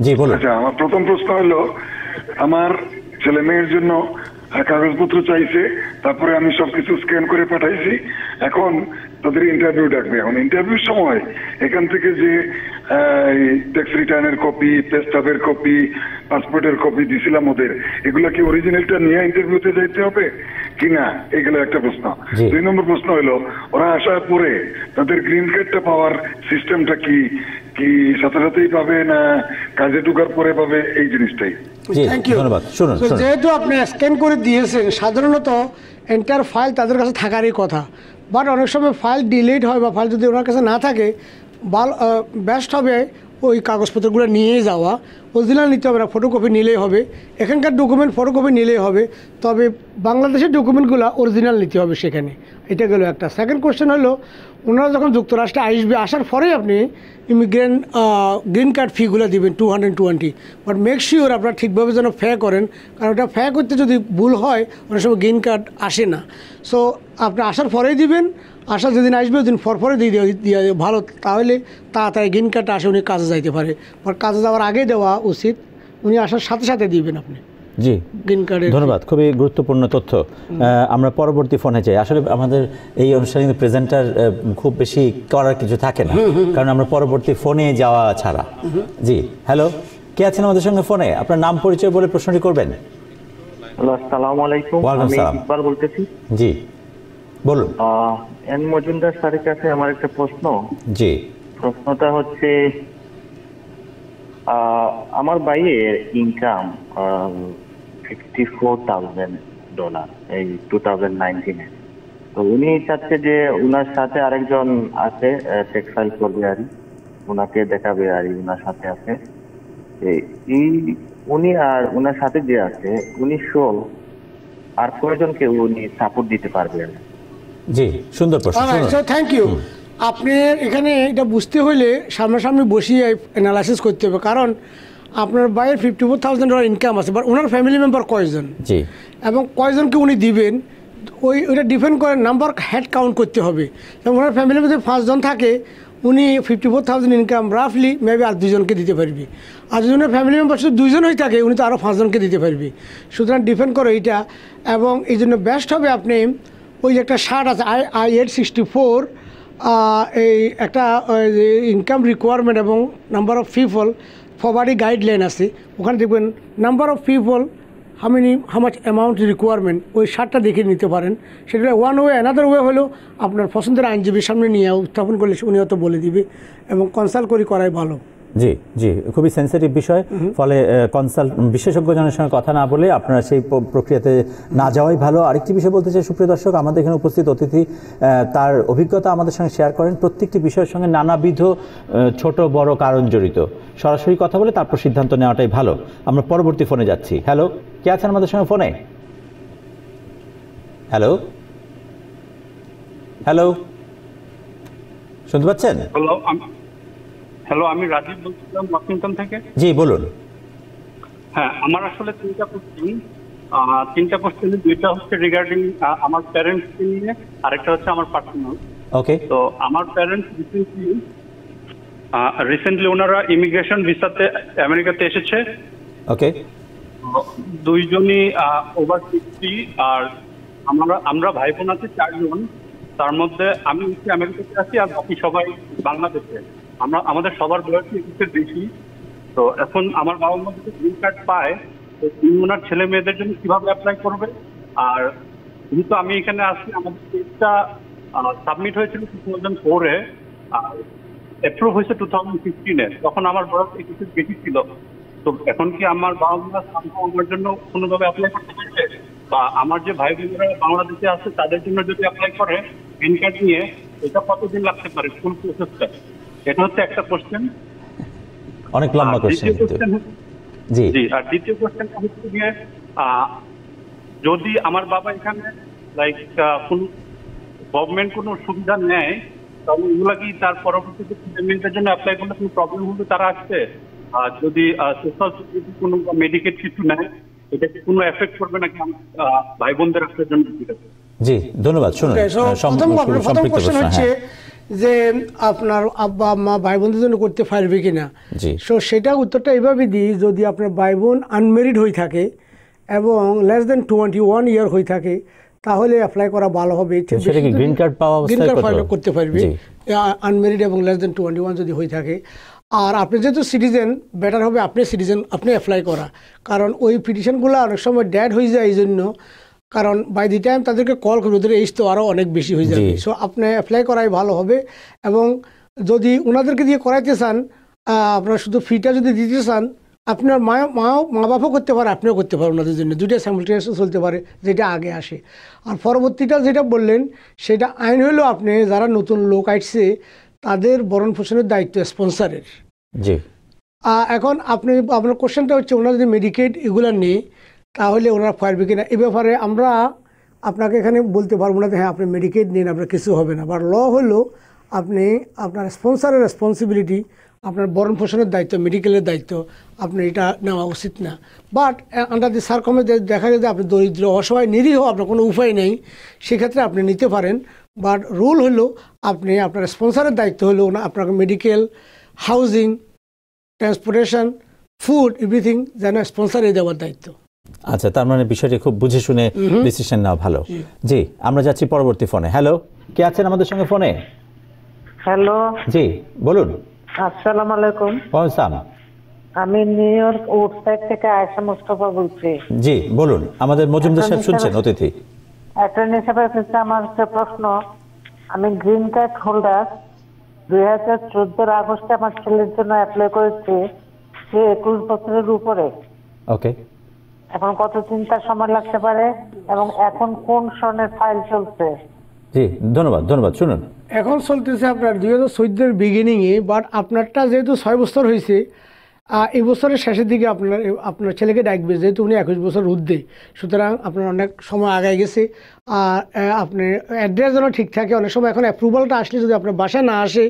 [SPEAKER 2] জি বলুন।
[SPEAKER 11] আচ্ছা আমার প্রথম প্রশ্ন হলো আমার ছেলে মেয়ের জন্য কাগজপত্র চাইছে তারপরে আমি সবকিছু স্ক্যান করে পাঠাইছি। এখন তাদের ইন্টারভিউ ডাকবে। এখন ইন্টারভিউর সময়। এখান থেকে যে ট্যাক্স রিটার্নের কপি পেস্টাবের কপি পাসপোর্টের কপি দিছিলাম ওদের এগুলা কি অরিজিনালটা নিয়ে ইন্টারভিউতে যাইতে হবে? কিনা এগুলো একটা প্রশ্ন। দুই নম্বর প্রশ্ন হলো ওরা আসার পরে তাদের গ্রিন কার্ডটা পাওয়ার সিস্টেমটা কি? কি সাথে সাথেই পাবে না কাজে ঢুকার পরে পাবে এই জিনিসটাই?
[SPEAKER 3] থ্যাংক ইউ
[SPEAKER 2] ধন্যবাদ। শুনুন শুনুন।
[SPEAKER 3] যেহেতু আপনি স্ক্যান করে দিয়েছেন সাধারণত এন্টার ফাইল তাদের কাছে থাকারই কথা। বাট অনেক সময় ফাইল ডিলিট হয় বা ফাইল যদি ওনার কাছে না থাকে বেস্ট হবে ওই কাগজপত্রগুলো নিয়ে যাওয়া। অরিজিনাল নিতে হবে না ফটোকপি নিলেই হবে। এখানকার ডকুমেন্ট ফটোকপি নিলেই হবে। তবে বাংলাদেশের ডকুমেন্টগুলো অরিজিনাল নিতে হবে সেখানে। এটা গেল একটা। সেকেন্ড কোয়েশ্চেন হলো ওনারা যখন যুক্তরাষ্ট্রে আসবে, আসার পরে আপনি ইমিগ্রেন্ট গ্রিন কার্ড ফিগুলো দিবেন two hundred twenty but make sure আপনারা ঠিকভাবে যেন ফে করেন, কারণ ওটা ফে করতে যদি ভুল হয়, অনেক সময় গ্রিন কার্ড আসে না। সো আপনি আসার পরেই দিবেন আসা যেদিন আসবে ওদিন পর পরে দিয়ে দিয়ে দিয়ে। ভালো। তাহলে তাড়াতাড়ি গ্রিন কার্ডটা আসে, উনি কাজে যাইতে পারে। বাট কাজে যাওয়ার আগে দেওয়া উচিত, উনি আসার সাথে সাথে দিবেন আপনি।
[SPEAKER 2] জি।
[SPEAKER 3] গ্রিন কার্ডের
[SPEAKER 2] ধন্যবাদ খুবই গুরুত্বপূর্ণ তথ্য। আমরা পরবর্তী ফোনে যাই। আসলে আমাদের এই অনুষ্ঠানে প্রেজেন্টার খুব বেশি করার কিছু থাকে না। কারণ আমরা পরবর্তী ফোনে যাওয়া ছাড়া। জি হ্যালো কে আছেন আমাদের সঙ্গে ফোনে? আপনার নাম পরিচয় বলে প্রশ্নটি করবেন।
[SPEAKER 12] আসসালামু আলাইকুম। আমি ইকবাল বলতেছি।
[SPEAKER 2] জি বলুন।
[SPEAKER 12] এন মজুমদার স্যারের কাছে আমার একটা প্রশ্ন।
[SPEAKER 2] জি।
[SPEAKER 12] প্রশ্নটা হচ্ছে আহ, আমার ভাইয়ের ইনকাম ডলার এই টু থাউজেন্ড নাইনটিনে তো উনি চাচ্ছে যে উনার সাথে আরেকজন আছে টেক্সটাইল করবে আর কি। উনাকে দেখাবে আর কি, উনার সাথে আছে। এই- উনি আর উনার সাথে যে আছে উনি শোল। আর কয়জনকে উনি সাপোর্ট দিতে পারবেন?
[SPEAKER 2] জি সুন্দর প্রশ্ন
[SPEAKER 3] থ্যাংক ইউ আপনি এখানে এটা বুঝতে হলে সামনাসামনি বসিয়ে অ্যানালাইসিস করতে হবে। কারণ আপনার বাইরের fifty four thousand dollar income আছে বাট ওনার ফ্যামিলি মেম্বার কয়জন?
[SPEAKER 2] জি।
[SPEAKER 3] এবং কয়জনকে উনি দিবেন? ওই ওইটা ডিপেন্ড করে নাম্বার হেড কাউন্ট করতে হবে। এবং ওনার ফ্যামিলির মধ্যে পাঁচজন থাকে উনি ফিফটি ফোর থাউজেন্ড ইনকাম রাফলি মেবি আর দুজনকে দিতে পারবি। আর যদি ওনার ফ্যামিলি মেম্বার শুধু দুজন হয়ে থাকে উনি তো আরও পাঁচজনকে দিতে পারবি। সুতরাং ডিপেন্ড করে এইটা। এবং এই জন্য বেস্ট হবে আপনি ওই যে একটা শার্ট আছে I I eight sixty four এই একটা ইনকাম রিকোয়ারমেন্ট এবং number of people poverty guideline আছে, ওখানে দেখবেন number of people how many how much amount requirement ওই সারটা দেখে নিতে পারেন। সেটা ওয়ান ওয়ে অ্যানাদার ওয়ে হলো আপনার পছন্দের আইনজীবীর সামনে নিয়ে উত্থাপন করলে উনি হয়তো বলে দিবে এবং কনসাল্ট করি করাই ভালো।
[SPEAKER 2] জি জি খুবই সেন্সিটিভ বিষয়। ফলে কনসাল্ট বিশেষজ্ঞজনের সঙ্গে কথা না বলে আপনারা সেই প্রক্রিয়াতে না যাওয়াই ভালো। আরেকটি বিষয় বলতে চাই সুপ্রিয় দর্শক আমাদের এখানে উপস্থিত অতিথি তার অভিজ্ঞতা আমাদের সঙ্গে শেয়ার করেন। প্রত্যেকটি বিষয়ের সঙ্গে নানাবিধ ছোট বড় কারণ জড়িত। সরাসরি কথা বলে তারপর সিদ্ধান্ত নেওয়াটাই ভালো। আমরা পরবর্তী ফোনে যাচ্ছি। হ্যালো কে আছেন আমাদের সঙ্গে ফোনে হ্যালো হ্যালো শুনতে পাচ্ছেন?
[SPEAKER 5] হ্যালো হ্যালো আমি রাজীব বলছিলাম ওয়াশিংটন থেকে।
[SPEAKER 2] জি বলুন।
[SPEAKER 5] হ্যাঁ আমার আসলে তিনটা কোশ্চেন তিনটা কোশ্চেন দুইটা হচ্ছে রিগার্ডিং আমার প্যারেন্টসকে নিয়ে আরেকটা হচ্ছে আমার পার্সোনাল
[SPEAKER 2] ওকে
[SPEAKER 5] তো আমার প্যারেন্টস রিসেন্টলি রিসেন্টলি ওনারা ইমিগ্রেশন ভিসাতে আমেরিকাতে এসেছে।
[SPEAKER 2] ওকে
[SPEAKER 5] দুইজনই ওভার সিক্সটি আর আমরা আমরা ভাই বোন আছি চারজন। তার মধ্যে আমি হচ্ছে আমেরিকাতে আছি আর বাকি সবাই বাংলাদেশে। আমরা, আমাদের সবার বয়স একুশের বেশি। তো এখন আমার বাবা মা যদি গ্রিন কার্ড পায়, তো তিনি ওনার ছেলে মেয়েদের জন্য কীভাবে অ্যাপ্লাই করবে? আর যেহেতু আমি এখানে আসছি আমাদের কেসটা সাবমিট হয়েছিল টু থাউজেন্ড ফোরে আর অ্যাপ্রুভ হয়েছে টু থাউজেন্ড ফিফটিনে তখন আমার বয়স একুশের বেশি ছিল। তো এখন কি আমার বাবা মা আমার জন্য কোনোভাবে অ্যাপ্লাই করতে পারবে? বা আমার যে ভাই বোনেরা বাংলাদেশে আছে, তাদের জন্য যদি অ্যাপ্লাই করে গ্রিন কার্ড নিয়ে, এটা কতদিন লাগতে পারে? ফুল প্রসেসটা এটা হচ্ছে একটা কোশ্চেন
[SPEAKER 2] অনেক লম্বা কোশ্চেন জি।
[SPEAKER 5] জি আর দ্বিতীয় কোশ্চেনটা হচ্ছে আহ, যদি আমার বাবা এখানে লাইক কোন গভর্নমেন্ট কোনো সুবিধা নেয় তাহলে এগুলা কি তার পরবর্তীতে পেমেন্টের জন্য অ্যাপ্লাই করলে কোনো প্রবলেম হবে তারা আসছে আর যদি সোশ্যাল সিকিউরিটি কোনো মেডিকেট কিছু নেয় এটা কি কোনো এফেক্ট করবে নাকি আমার, ভাই বোনদের আসার জন্য?
[SPEAKER 2] জি ধন্যবাদ। শুনুন
[SPEAKER 3] প্রথম
[SPEAKER 2] প্রশ্ন,
[SPEAKER 3] হচ্ছে
[SPEAKER 2] হ্যাঁ।
[SPEAKER 3] যে আপনার আব্বা আম্মা ভাই বোনদের জন্য করতে পারবে কিনা। সো সেটা উত্তরটা এইভাবে দিই যদি আপনার ভাই বোন আনমেরিড হয়ে থাকে এবং less than twenty one year হয়ে থাকে তাহলে অ্যাপ্লাই করা ভালো হবে।
[SPEAKER 2] সেটা কি green card পাওয়া
[SPEAKER 3] গ্রিন কার্ড ফাইল করতে পারবে। আনমেরিড এবং লেস দেন টোয়েন্টি ওয়ান যদি হয়ে থাকে। আর আপনি যেহেতু সিটিজেন বেটার হবে আপনি সিটিজেন আপনি অ্যাপ্লাই করা। কারণ ওই পিটিশনগুলো অনেক সময় ড্যাড হয়ে যায় এই জন্য। কারণ বাই দি টাইম তাদেরকে কল করবে ওদের এইজ তো আরও অনেক বেশি হয়ে যাবে। সো আপনি অ্যাপ্লাই করাই ভালো হবে এবং যদি ওনাদেরকে দিয়ে করাইতে চান আপনার শুধু ফিটা যদি দিতে চান আপনার মা মাও মা বাপও করতে পারে আপনিও করতে পারেন ওনাদের জন্য। দুইটা স্যামুলটেনিয়াস চলতে পারে যেটা আগে আসে। আর পরবর্তীটা যেটা বললেন সেটা আইন হলেও আপনি যারা নতুন লোক আসছে তাদের বরণ পোষণের দায়িত্ব স্পন্সারের
[SPEAKER 2] জি।
[SPEAKER 3] এখন আপনি আপনার কোশ্চেনটা হচ্ছে ওনারা যদি মেডিকেট এগুলো নেই তাহলে ওনারা পারবে কিনা? এ ব্যাপারে আমরা আপনাকে এখানে বলতে পারব না যে হ্যাঁ আপনি মেডিকেট নিন, আপনার কিছু হবে না। বাট ল হলো আপনি আপনার স্পন্সারের রেসপন্সিবিলিটি আপনার বরণ পোষণের দায়িত্ব মেডিকেলের দায়িত্ব, আপনি এটা নেওয়া উচিত না। বাট আন্ডার দি সার্কমে দেখা যায় যে আপনি দরিদ্র অসহায় নিরীহ, আপনার কোনো উপায় নেই, সেক্ষেত্রে আপনি নিতে পারেন। বাট রুল হলো আপনি আপনার স্পন্সারের দায়িত্ব হলো না, আপনাকে medical housing transportation food everything যেন স্পন্সারে দেওয়ার দায়িত্ব।
[SPEAKER 2] আচ্ছা তার মানে বিষয়টি খুব বুঝে শুনে ডিসিশন নেওয়া ভালো। জি আমরা যাচ্ছি পরবর্তী ফোনে হ্যালো কে আছেন আমাদের সঙ্গে ফোনে
[SPEAKER 9] হ্যালো
[SPEAKER 2] জি বলুন।
[SPEAKER 9] আসসালামু আলাইকুম।
[SPEAKER 2] ওয়ালাইকুম
[SPEAKER 9] আমি নিউ ইয়র্ক উডসাইড থেকে আয়েশা মুস্তফা বলছি।
[SPEAKER 2] জি বলুন আমাদের মজুমদার সাহেব শুনছেন অতিথি।
[SPEAKER 9] অ্যাটর্নি সাহেবের কাছে আমার একটা প্রশ্ন। আমি গ্রিন কার্ড হোল্ডার দুই হাজার চোদ্দোর আগস্টে আমার ছেলের জন্য অ্যাপ্লাই করেছি। সে একুশ বছরের উপরে।
[SPEAKER 2] ওকে
[SPEAKER 9] এখন কত চিন্তার সময় লাগতে পারে এবং এখন কোন সনের ফাইল চলছে?
[SPEAKER 2] জি ধন্যবাদ ধন্যবাদ শুনুন।
[SPEAKER 3] এখন চলতেছে আপনার দুই হাজার চোদ্দোর বিগিনিংয়ে বাট আপনারটা যেহেতু ছয় বছর হয়েছে এই বছরের শেষের দিকে আপনার আপনার ছেলেকে ডাকবে যেহেতু উনি একুশ বছর ঊর্ধ্বে। সুতরাং আপনার অনেক সময় আগায় গেছে। আর আপনি অ্যাড্রেস যেন ঠিক থাকে অনেক সময় এখন অ্যাপ্রুভালটা আসলে যদি আপনার বাসায় না আসে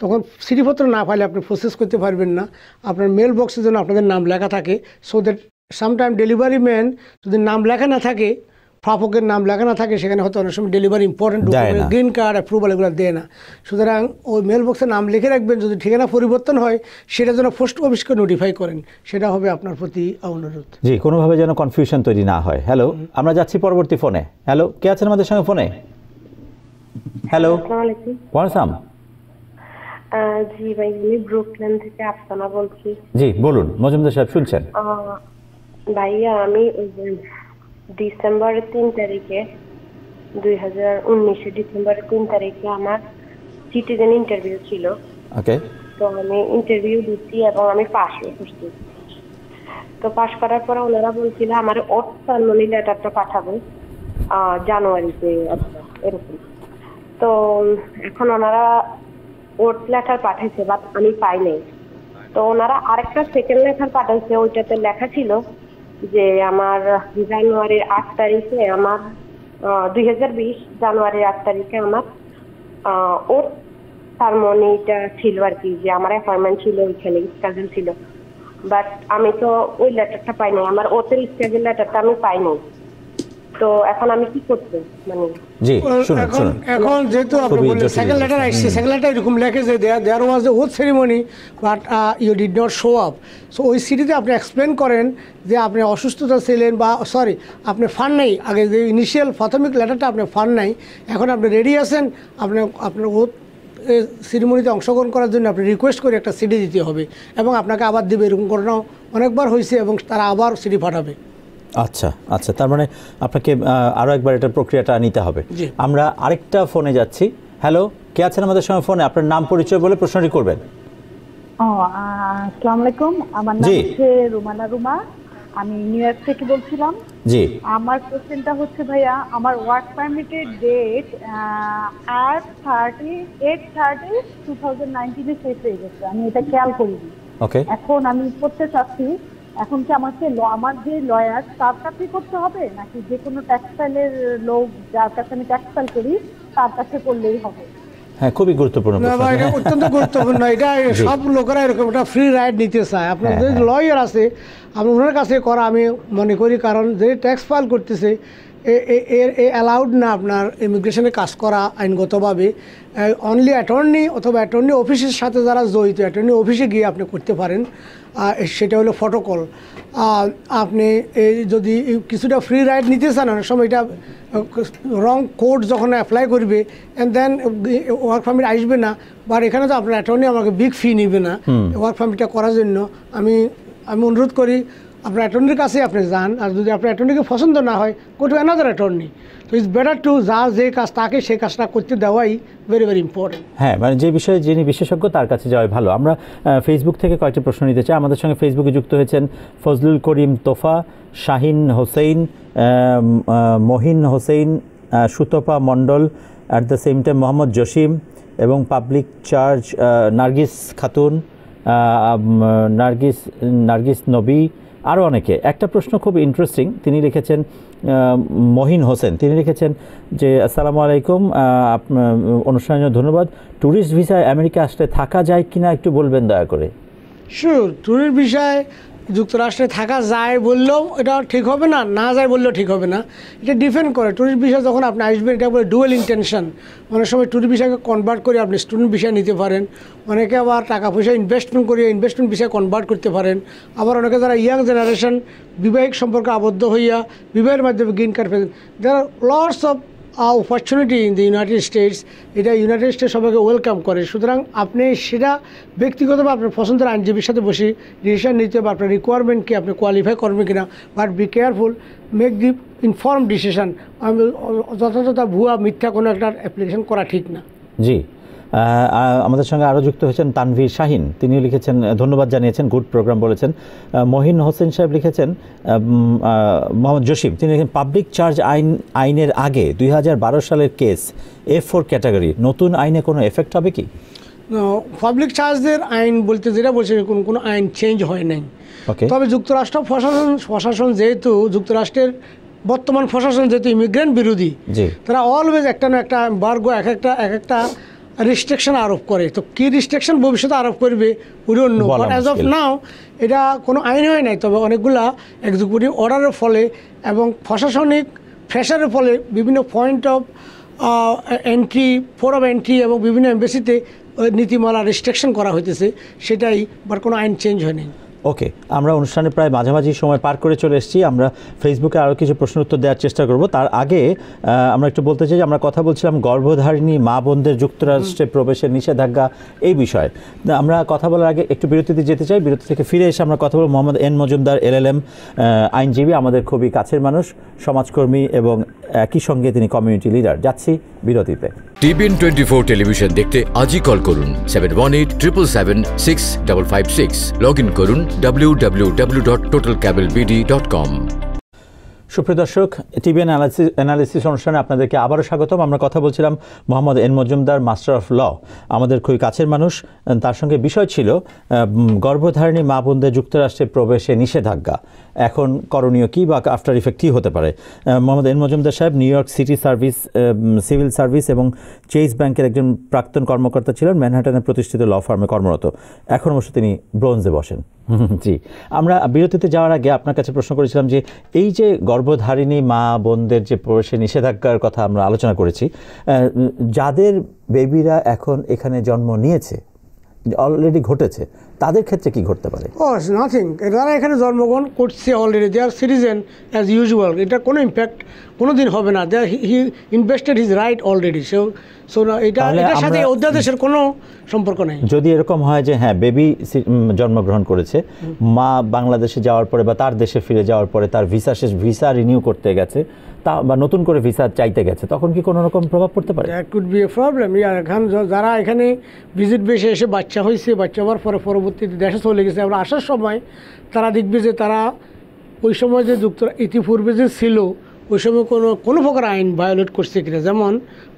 [SPEAKER 3] তখন চিঠিপত্র না পাইলে আপনি প্রসেস করতে পারবেন না। আপনার মেল বক্সে যেন আপনাদের নাম লেখা থাকে so that sometime delivery man যদি নাম লেখা না থাকে প্রাপকের নাম লেখা না থাকে সেখানে হয়তো অনেক সময় delivery important green card approval এগুলো দেয় না। সুতরাং ওই মেল বক্সে নাম লিখে রাখবেন যদি ঠিকানা পরিবর্তন হয় সেটা যেন পোস্ট অফিসকে নোটিফাই করেন। সেটা হবে আপনার প্রতি অনুরোধ।
[SPEAKER 2] জি কোনোভাবে যেন কনফিউশন তৈরি না হয়। হ্যালো আমরা যাচ্ছি পরবর্তী ফোনে হ্যালো কে আছেন আমাদের সঙ্গে ফোনে হ্যালো
[SPEAKER 13] আসসালামাইকুম জি ভাই আমি ব্রুকল্যান্ড থেকে আফসানা বলছি।
[SPEAKER 2] জি বলুন মজুমদার সাহেব শুনছেন।
[SPEAKER 13] ভাইয়া আমি ডিসেম্বরের তিন তারিখে দুই হাজার উনিশে ডিসেম্বরের তিন তারিখে আমার সিটিজেন ইন্টারভিউ ছিল।
[SPEAKER 2] ওকে
[SPEAKER 13] তো আমি ইন্টারভিউ দিচ্ছি এবং আমি পাশও করছি। তো পাশ করার পরে ওনারা বলছিল আমার সারমনি লেটারটা পাঠাবে জানুয়ারিতে এরকম। তো এখন ওনারা ওট লেটার পাঠাইছে বাট আমি পাই নাই। তো ওনারা আরেকটা সেকেন্ড লেটার পাঠাইছে ওইটাতে লেখা ছিল যে আমার জানুয়ারির আট তারিখে আমার দুই হাজার বিশ জানুয়ারির আট তারিখে আমার ওট সারমনিটা ছিল আর কি, যে আমার অ্যাপয়েন্টমেন্ট ছিল ওইখানে স্কেজুল ছিল। বাট আমি তো ওই লেটারটা পাইনি, আমার ওতের স্কেজুল লেটারটা আমি পাই নাই তো এখন আমি কি করতে মানে
[SPEAKER 2] জি শুনুন
[SPEAKER 3] এখন
[SPEAKER 2] শুনুন।
[SPEAKER 3] এখন যেহেতু আপনি বললেন সেকেন্ড লেটার আসছে। সেকেন্ড লেটার এরকম লেখে যে there was oath ceremony but you did not show up so ওই সিটিতে আপনি এক্সপ্লেন করেন যে আপনি অসুস্থতা ছিলেন বা সরি আপনি ফান নাই। আগে যে ইনিশিয়াল প্রাথমিক লেটারটা আপনি ফান নাই। এখন আপনি রেডি আছেন আপনি আপনার ওথ সিরিমনিতে অংশগ্রহণ করার জন্য আপনি রিকোয়েস্ট করে একটা সিডি দিতে হবে। এবং আপনাকে আবার দেবে এরকম ঘটনা অনেকবার হয়েছে এবং তারা আবার সিডি পাঠাবে।
[SPEAKER 2] আচ্ছা আচ্ছা। তার মানে আপনাকে আহ, আরও একবার এটা প্রক্রিয়াটা নিতে হবে। আমরা আরেকটা ফোনে যাচ্ছি। হ্যালো কে আছেন আমাদের সঙ্গে ফোনে? আপনার নাম পরিচয় বলে প্রশ্নটি করবেন।
[SPEAKER 14] ও আসসালামু আলাইকুম। আমার নাম। হচ্ছে রুমানা রুমা। আমি নিউ ইয়র্ক থেকে বলছিলাম।
[SPEAKER 2] জি।
[SPEAKER 14] আমার কোশ্চেনটা হচ্ছে ভাইয়া আমার ওয়ার্ক পারমিটের ডেট আট thirty eight thirty two thousand নাইনটিনে শেষ হয়ে গেছে। আমি এটা খেয়াল করিনি।
[SPEAKER 2] ওকে
[SPEAKER 14] এখন আমি করতে চাচ্ছি এখন কি আমাকে ল- আমার যে লয়ার তার কাছে করতে হবে? নাকি যে কোনো ট্যাক্সটাইলের লোক যার কাছে আমি ট্যাক্সটাইল করি তার কাছে করলেই হবে?
[SPEAKER 2] হ্যাঁ খুবই গুরুত্বপূর্ণ
[SPEAKER 3] এটা অত্যন্ত গুরুত্বপূর্ণ। এটা সব লোকেরা এরকম একটা ফ্রি রাইড নিতে চায়। আপনার
[SPEAKER 2] হ্যাঁ,
[SPEAKER 3] যে
[SPEAKER 2] হ্যাঁ।
[SPEAKER 3] লয়ার আছে আপনি ওনার কাছে করা আমি মনে করি কারণ যে ট্যাক্স ফাইল করতেছে এ- এ- এর এ অ্যালাউড না আপনার ইমিগ্রেশনে কাজ করা আইনগতভাবে। অনলি অ্যাটর্নি অথবা অ্যাটর্নি অফিসের সাথে যারা জড়িত অ্যাটর্নি অফিসে গিয়ে আপনি করতে পারেন। সেটা হলো ফটোকল আপনি এই যদি কিছুটা ফ্রি রাইড নিতে চান অনেক সময় এটা রং কোড যখন অ্যাপ্লাই করবে অ্যান্ড দেন ওয়ার্ক পারমিট আসবে না বা এখানে তো আপনার অ্যাটর্নি আমাকে বিগ ফি নিবে না। ওয়ার্ক পারমিটটা করার জন্য আমি আমি অনুরোধ করি আপনার অ্যাটর্নির কাছে আপনি যান আর যদি আপনার অ্যাটর্নিকে পছন্দ না হয় গো টু অ্যানাদার অ্যাটর্নি তো ইটস বেটার টু যা যে কাজ তাকে সেই কাজটা করতে দেওয়াই ভেরি ভেরি ইম্পর্টেন্ট
[SPEAKER 2] হ্যাঁ মানে যে বিষয়ে যিনি বিশেষজ্ঞ তার কাছে যাওয়াই ভালো। আমরা ফেসবুক থেকে কয়েকটি প্রশ্ন নিতে চাই। আমাদের সঙ্গে ফেসবুকে যুক্ত হয়েছেন Fazlul Karim Tofa Shahin ah, Mohin Hossain Sutapa Mondal at the same time Mohammad Jasim এবং পাবলিক চার্জ নার্গিস খাতুন নার্গিস নার্গিস নবী আরও অনেকে। একটা প্রশ্ন খুব ইন্টারেস্টিং তিনি লিখেছেন মহিন হোসেন। তিনি লিখেছেন যে, আসসালামু আলাইকুম আপনার অনুষ্ঠানের জন্য ধন্যবাদ। ট্যুরিস্ট ভিসায় আমেরিকা আসলে থাকা যায় কিনা একটু বলবেন দয়া করে?
[SPEAKER 3] শিওর ট্যুরিস্ট বিষয়ে যুক্তরাষ্ট্রে থাকা যায় বললেও এটা ঠিক হবে না না যায় বললেও ঠিক হবে না। এটা ডিপেন্ড করে। ট্যুরিস্ট বিষয় যখন আপনি আসবেন, এটা বলে ডুয়েল ইন্টেনশন অনেক সময় ট্যুরিস্ট বিষয়কে কনভার্ট করে আপনি স্টুডেন্ট বিষয় নিতে পারেন। অনেকে আবার টাকা পয়সা ইনভেস্টমেন্ট করে ইনভেস্টমেন্ট বিষয়ে কনভার্ট করতে পারেন। আবার অনেকে যারা ইয়াং জেনারেশন বিবাহিক সম্পর্কে আবদ্ধ হইয়া বিবাহের মাধ্যমে গ্রিন কার্ড পেয়েছেন there loss of opportunity in the United States এটা ইউনাইটেড স্টেটস সবাইকে ওয়েলকাম করে। সুতরাং আপনি সেটা ব্যক্তিগতভাবে আপনার পছন্দের আইনজীবীর সাথে বসে ডিসিশন নিতে হবে আপনার রিকোয়ারমেন্ট কি, আপনি কোয়ালিফাই করবেন কিনা but be careful make the inform decision যথাযথ ভুয়া মিথ্যা কোনো একটা অ্যাপ্লিকেশন করা ঠিক না।
[SPEAKER 2] জি। আমাদের সঙ্গে আরও যুক্ত হয়েছেন তানভীর শাহিন। তিনিও লিখেছেন ধন্যবাদ জানিয়েছেন গুড প্রোগ্রাম বলেছেন। মহিন হোসেন সাহেব লিখেছেন মোহাম্মদ জসিম। তিনি লিখেন পাবলিক চার্জ আইন আইনের আগে দুই হাজার বারো সালের কেস এফ ফোর ক্যাটাগরি নতুন আইনে কোনো এফেক্ট হবে কি?
[SPEAKER 3] পাবলিক চার্জদের আইন বলতে যেটা বলছে কোনো কোনো আইন চেঞ্জ হয় নাই।
[SPEAKER 2] ওকে
[SPEAKER 3] তবে যুক্তরাষ্ট্র প্রশাসন প্রশাসন যেহেতু যুক্তরাষ্ট্রের বর্তমান প্রশাসন যেহেতু ইমিগ্রেন্ট বিরোধী তারা অলওয়েজ একটা না একটা বার্গ এক একটা এক একটা রেস্ট্রিকশন আরোপ করে। তো কি রেস্ট্রিকশন ভবিষ্যতে আরোপ করবে ওই ডোন্ট নো
[SPEAKER 2] বলা
[SPEAKER 3] বাট অ্যাজ অফ নাও এটা কোনো আইন হয় নাই। তবে অনেকগুলা এক্সিকিউটিভ অর্ডারের ফলে এবং প্রশাসনিক প্রেশারের ফলে বিভিন্ন point of entry four of entry এবং বিভিন্ন এম্বাসিতে নীতিমালা রেস্ট্রিকশন করা হইতেছে। সেটাই বাট কোনো আইন চেঞ্জ হয়নি।
[SPEAKER 2] ওকে আমরা অনুষ্ঠানে প্রায় মাঝামাঝি সময় পার করে চলে এসেছি। আমরা ফেসবুকে আরও কিছু প্রশ্ন উত্তর দেওয়ার চেষ্টা করব। তার আগে আমরা একটু বলতে চাই যে আমরা কথা বলছিলাম গর্ভধারিণী মা বোনদের যুক্তরাষ্ট্রে প্রবেশের নিষেধাজ্ঞা এই বিষয়ে। আমরা কথা বলার আগে একটু বিরতিতে যেতে চাই। বিরতি থেকে ফিরে এসে আমরা কথা বলব মোহাম্মদ এন মজুমদার এলএলএম আইনজীবী আমাদের খুবই কাছের মানুষ সমাজকর্মী এবং একই সঙ্গে তিনি কমিউনিটি লিডার যাচ্ছি বিরতিতে।
[SPEAKER 1] টিভিএন টোয়েন্টি ফোর টেলিভিশন দেখতে আজই কল করুন seven one eight triple seven six double five six log in করুন W W W dot total cable BD dot com
[SPEAKER 2] সুপ্রিয় দর্শক টিভিএন অ্যানালিসিস অনুষ্ঠানে আপনাদেরকে আবারও স্বাগতম। আমরা কথা বলছিলাম Mohammad N Majumdar master of law আমাদের খুবই কাছের মানুষ। তার সঙ্গে বিষয় ছিল গর্ভধারিণী মা বোনদের যুক্তরাষ্ট্রে প্রবেশে নিষেধাজ্ঞা। এখন করণীয় কী বা আফটার ইফেক্ট কী হতে পারে? মোহাম্মদ এন মজুমদার সাহেব New York city service civil service এবং চেইস ব্যাংকের একজন প্রাক্তন কর্মকর্তা ছিলেন ম্যানহাটনের প্রতিষ্ঠিত ল ফার্মে কর্মরত। এখন অবশ্য তিনি ব্রোঞ্জে বসেন। জি, আমরা বিরতিতে যাওয়ার আগে আপনার কাছে প্রশ্ন করেছিলাম যে, এই যে গর্ভধারিণী মা বোনদের যে প্রবেশে নিষেধাজ্ঞার কথা আমরা আলোচনা করেছি যাদের বেবিরা এখন এখানে জন্ম নিয়েছে, অলরেডি ঘটেছে তাদের ক্ষেত্রে কি ঘটতে পারে?
[SPEAKER 3] নাথিং যারা এখানে জন্মগ্রহণ করছে already they are citizen as usual এটা কোনো ইম্প্যাক্ট কোনো দিন হবে না। They he invested his right already so so না
[SPEAKER 2] এটা
[SPEAKER 3] এটার সাথে অধ্যাদেশের কোনো সম্পর্ক নেই।
[SPEAKER 2] যদি এরকম হয় যে হ্যাঁ বেবি জন্মগ্রহণ করেছে মা বাংলাদেশে যাওয়ার পরে বা তার দেশে ফিরে যাওয়ার পরে তার ভিসা শেষ ভিসা রিনিউ করতে গেছে তা বা নতুন করে ভিসা চাইতে গেছে তখন কি কোনো রকম প্রভাব পড়তে পারে?
[SPEAKER 3] That could be a problem এখন যারা এখানে ভিজিট বেসে এসে বাচ্চা হয়েছে বাচ্চা হওয়ার পরে পরবর্তীতে দেশে চলে গেছে, আমরা আসার সময় তারা দেখবে যে তারা ওই সময় যে যুক্ত ইতিপূর্বে যে ছিল, ওই সময় কোনো কোনো প্রকার আইন ভায়োলেট করছে কিনা, যেমন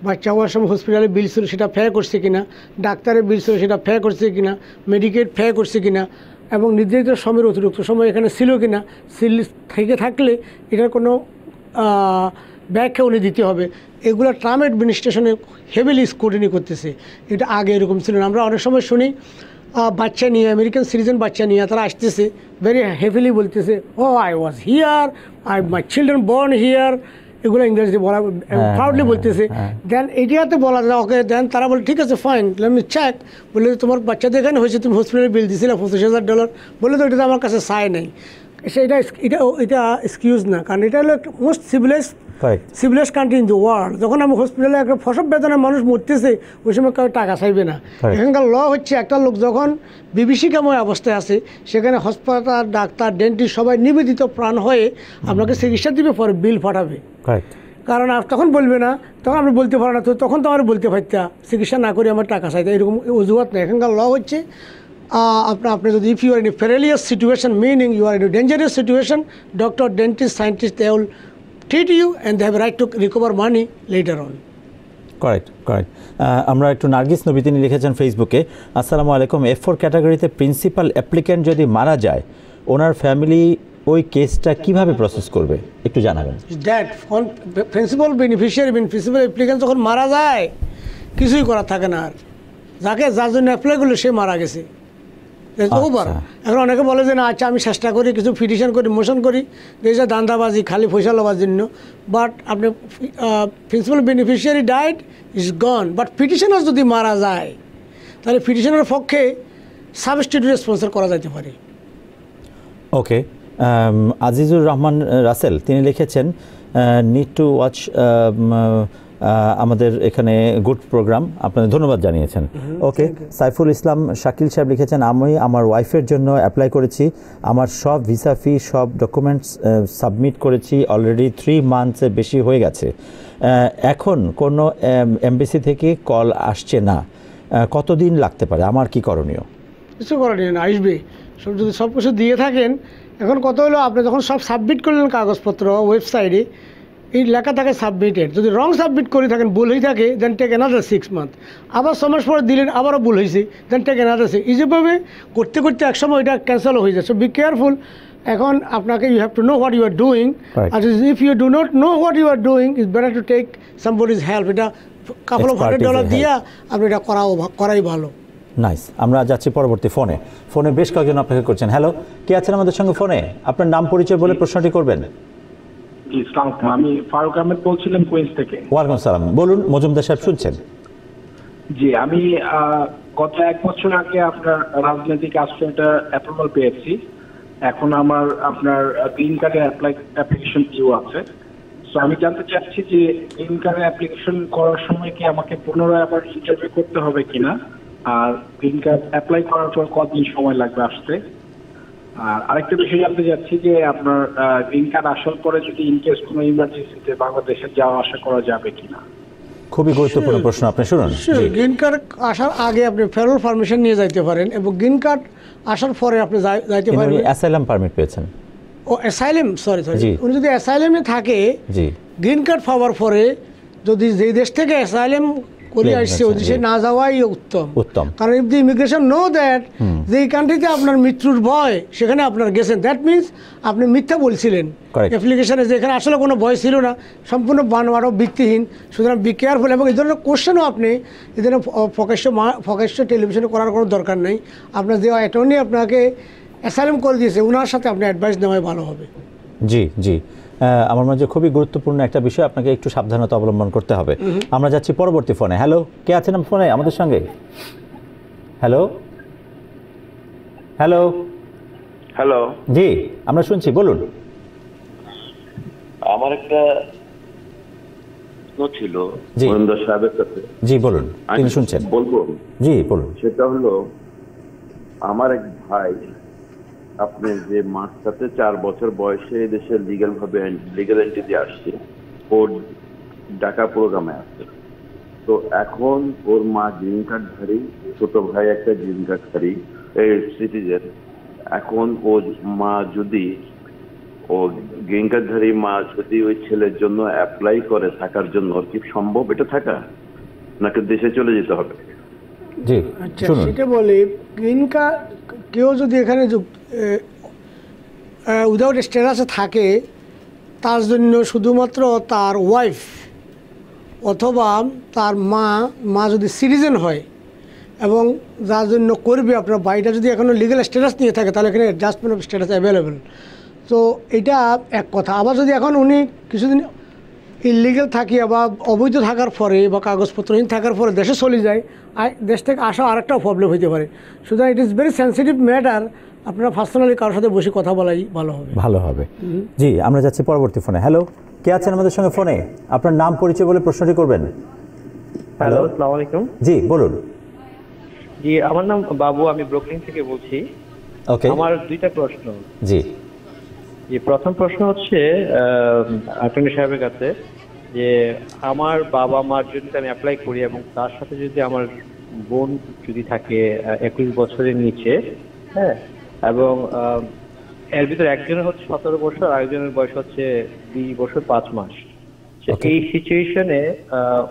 [SPEAKER 3] বাচ্চা হওয়ার সময় হসপিটালে বিল ছিল, সেটা ফে করছে কিনা, ডাক্তারের বিল ছিল, সেটা ফে করছে কিনা মেডিকেট ফে করছে কিনা, এবং নির্ধারিত সময়ের অতিরিক্ত সময় এখানে ছিল কিনা সিল থেকে থাকলে এটার কোনো ব্যাখ্যা উনি দিতে হবে। এগুলো ট্রাম অ্যাডমিনিস্ট্রেশনে হেভিলি স্কুটিনি করতেছে। এটা আগে এরকম ছিল না। আমরা অনেক সময় শুনি বাচ্চা নিয়ে আমেরিকান সিটিজেন বাচ্চা নিয়ে তারা আসতেছে ভেরি হেভিলি বলতেছে ও I was here I my children born here এগুলো ইংরেজিতে বলা
[SPEAKER 2] হ্যাঁ,
[SPEAKER 3] প্রাউডলি
[SPEAKER 2] হ্যাঁ,
[SPEAKER 3] বলতেছে।
[SPEAKER 2] হ্যাঁ।
[SPEAKER 3] দেন এটিয়াতে বলা যায় ওকে দেন তারা বলে ঠিক আছে ফাইন আমি চেক বলে তোমার বাচ্চাদের এখানে হয়েছে তুমি হসপিটালে বিল দিছিলে পঁচিশ হাজার ডলার বলে তো এটা আমার কাছে সাই নেই। সেটা এটা এটা এক্সকিউজ না কারণ এটা হলো most civilize civilize country in the world যখন আমি হসপিটালে একটা ফসব বেদনায় মানুষ মরতেছে ওই সময় কেউ টাকা চাইবে না। এখানকার ল হচ্ছে একটা লোক যখন বিভীষিকাময় অবস্থায় আছে সেখানে হাসপাতাল ডাক্তার ডেন্টিস্ট সবাই নিবেদিত প্রাণ হয়ে আপনাকে চিকিৎসা দিবে পরে বিল পাঠাবে। কারণ তখন বলবে না তখন আপনি বলতে পারেন না তো তখন তো আমার বলতে পারতা চিকিৎসা না করে আমার টাকা চাইতে এরকম অজুহাত নেই। এখানকার ল হচ্ছে আপনার আপনি যদি if you are in a perilous situation meaning you are in a dangerous situation doctor dentist scientist they will treat you and they have right to recover money later on
[SPEAKER 2] correct correct আমরা একটু নার্গিস নবী তিনি লিখেছেন ফেসবুকে আসসালামু আলাইকুম F four ক্যাটাগরিতে principal applicant যদি মারা যায় ওনার ফ্যামিলি ওই কেসটা কীভাবে প্রসেস করবে? একটু জানাবেন।
[SPEAKER 3] That principal beneficiary principal applicant যখন মারা যায় কিছুই করার থাকে না আর। যাকে যার জন্য অ্যাপ্লাই করল সে মারা গেছে। ওভার এখন অনেকে বলে যে না আচ্ছা আমি চেষ্টা করি কিছু পিটিশন করি মোশন করি যে যে দান্দাবাজি খালি পয়সা লবার জন্য। বাট আপনি principal beneficiary died is gone but petitioner যদি মারা যায় তাহলে পিটিশনের পক্ষে সাবস্টিটিউট স্পন্সর করা যেতে পারে।
[SPEAKER 2] ওকে আজিজুর রহমান রাসেল তিনি লিখেছেন নিড টু ওয়াচ আমাদের এখানে গুড প্রোগ্রাম আপনাদের ধন্যবাদ জানিয়েছেন। ওকে সাইফুল ইসলাম শাকিল সাহেব লিখেছেন আমি আমার ওয়াইফের জন্য অ্যাপ্লাই করেছি। আমার সব ভিসা ফি সব ডকুমেন্টস সাবমিট করেছি। অলরেডি থ্রি মান্থসের বেশি হয়ে গেছে। এখন কোনো এমবিসি থেকে কল আসছে না। কতদিন লাগতে পারে? আমার কি করণীয়?
[SPEAKER 3] কিছু করণীয় না আসবে। সব যদি সব কিছু দিয়ে থাকেন এখন কত হলো? আপনি যখন সব সাবমিট করলেন কাগজপত্র ওয়েবসাইটে এই লেখা থাকে সাবমিটেড যদি রং সাবমিট করে থাকেন ভুল হয়ে থাকে then take another six month আবার ছ মাস পরে দিলেন আবারও ভুল হয়েছে দেন টেক এনাদার সিক্স এইভাবে করতে করতে একসময় এটা ক্যান্সেলও হয়ে যাচ্ছে বি কেয়ারফুল এখন আপনাকে you have to know what you are doing. R if you do not know what you are doing is better to take somebody's help এটা কাপল অফ হান্ড্রেড ডলার দিয়া আপনি এটা করাও করাই ভালো।
[SPEAKER 2] নাইস আমরা যাচ্ছি পরবর্তী ফোনে। ফোনে বেশ কয়েকজন অপেক্ষা করছেন। হ্যালো কে আছেন আমাদের সঙ্গে ফোনে? আপনার নাম পরিচয় বলে প্রশ্নটি করবেন।
[SPEAKER 15] জি ইসলাম আমি ফারুক আহমেদ বলছিলাম কুইন্স থেকে।
[SPEAKER 2] ওয়ালাইকুম সালাম বলুন মজুমদার সাহেব শুনছেন?
[SPEAKER 15] জি আমি গত এক বছর আগে আপনার রাজনৈতিক আশ্রয়টা অ্যাপ্রুভাল পেয়েছি। এখন আমার আপনার গ্রিন কার্ডের অ্যাপ্লিকেশন ডিউ আছে। তো আমি জানতে চাচ্ছি যে গ্রিন কার্ডের অ্যাপ্লিকেশন করার সময় কি আমাকে পুনরায় আবার ইন্টারভিউ করতে হবে কিনা? আর গ্রিন কার্ড অ্যাপ্লাই করার পর কতদিন সময় লাগবে আসতে? আর আরেকটা বিষয় জানতে চাচ্ছি যে আপনার গ্রিন কার্ড আসার পরে যদি ইনকেস কোনো ইমার্জেন্সিতে বাংলাদেশে যাওয়া আসা করা যাবে কিনা?
[SPEAKER 2] খুবই গুরুত্বপূর্ণ প্রশ্ন আপনি শুনুন।
[SPEAKER 3] গ্রিন কার্ড আসার আগে আপনি ফেরোল পারমিশন নিয়ে যাইতে পারেন এবং গ্রিন কার্ড আসার পরে আপনি যাই- যাইতে পারেন।
[SPEAKER 2] অ্যাসাইলাম পারমিট পেয়েছেন।
[SPEAKER 3] ও অ্যাসাইলেম সরি সরি
[SPEAKER 2] জি।
[SPEAKER 3] উনি যদি অ্যাসাইলেমে থাকে
[SPEAKER 2] জি।
[SPEAKER 3] গ্রিন কার্ড পাওয়ার পরে যদি যেই দেশ থেকে অ্যাসাইলেম করে আসছে ওই দেশে না যাওয়াই উত্তম।
[SPEAKER 2] উত্তম।
[SPEAKER 3] কারণ if the immigration know that যে এই কান্ট্রিতে আপনার মৃত্যুর ভয় সেখানে আপনার গেছেন। দ্যাট মিনস আপনি মিথ্যা বলছিলেন. অ্যাপ্লিকেশনে যেখানে আসলে কোনো ভয় ছিল না সম্পূর্ণ বানোয়ারও ভিত্তিহীন। সুতরাং বি কেয়ারফুল এবং এই ধরনের কোশ্চেনও আপনি এই ধরনের ফ- প্রকাশ্য মা- প্রকাশ্য টেলিভিশনে করার কোনো দরকার নেই। আপনার যে অ্যাটর্নি আপনাকে অ্যাসাইলেম করে দিয়েছে ওনার সাথে আপনি অ্যাডভাইস নেওয়াই ভালো হবে।
[SPEAKER 2] জি জি। আমার মাঝে খুবই গুরুত্বপূর্ণ একটা বিষয় আপনাকে একটু সাবধানতা অবলম্বন করতে হবে। আমরা যাচ্ছি পরবর্তী ফোনে। হ্যালো কে আছেন ফোনে? আমাদের সঙ্গে? হ্যালো হ্যালো
[SPEAKER 16] হ্যালো
[SPEAKER 2] জি আমরা শুনছি বলুন।
[SPEAKER 16] আমার একটা ছিল মহেন্দ্র সাহেবের কাছে।
[SPEAKER 2] জি বলুন তিনি শুনছেন।
[SPEAKER 16] বলব।
[SPEAKER 2] জি বলুন।
[SPEAKER 16] সেটা হলো আমার এক ভাই আপনি যে সাথে চার বছর বয়সে এই দেশে লিগাল ভাবে লিগাল এন্টিটি আসছে, ওর ডাকা প্রোগ্রামে আসছে। তো এখন ওর মা গ্রিন কার্ড ধারী, ছোট ভাই একটা গ্রিন কার্ড ধারী, এই সিটিজেন এখন ও মা যদি ও গ্রিন কার্ড ধারী মা যদি ওই ছেলের জন্য অ্যাপ্লাই করে থাকার জন্য, ওর কি সম্ভব এটা থাকা? নাকি দেশে চলে যেতে হবে?
[SPEAKER 2] জি
[SPEAKER 3] আচ্ছা সেটা বলি কার্ড কেউ যদি এখানে উইদাউট স্ট্যাটাসে থাকে তার জন্য শুধুমাত্র তার ওয়াইফ অথবা তার মা মা যদি সিটিজেন হয় এবং যার জন্য করবে আপনার বাড়িটা যদি এখনও লিগেল স্ট্যাটাস নিয়ে থাকে তাহলে এখানে অ্যাডজাস্টমেন্ট অফ স্ট্যাটাস অ্যাভেলেবেল তো এটা এক কথা। আবার যদি এখন উনি কিছুদিন ইলিগেল থাকিয়া বা অবৈধ থাকার পরে বা কাগজপত্রহীন থাকার পরে দেশে চলে যায় আর দেশ থেকে আসা আরেকটাও প্রবলেম হইতে পারে। সুতরাং it is very sensitive matter আপনারা পার্সোনালি কারোর সাথে বসে কথা বলাই ভালো হবে।
[SPEAKER 2] ভালো হবে। জি আমরা যাচ্ছি পরবর্তী ফোনে হ্যালো কে আছেন আমাদের সঙ্গে ফোনে আপনার নাম পরিচয় বলে প্রশ্নটি করবেন।
[SPEAKER 17] হ্যালো আসসালামু আলাইকুম।
[SPEAKER 2] জি বলুন।
[SPEAKER 17] জি আমার নাম বাবু আমি ব্রুকলিন থেকে বলছি।
[SPEAKER 2] ওকে
[SPEAKER 17] আমার দুইটা প্রশ্ন।
[SPEAKER 2] জি।
[SPEAKER 17] যে প্রথম প্রশ্ন হচ্ছে অ্যাটর্নি সাহেবের কাছে যে আমার বাবা মার জন্য আমি অ্যাপ্লাই করি এবং তার সাথে যদি আমার বোন যদি থাকে একুশ বছরের নিচে হ্যাঁ? এবং এর ভিতরে একজনের হচ্ছে সতেরো বছর আরেকজনের বয়স হচ্ছে বিশ বছর পাঁচ মাস। এই সিচুয়েশনে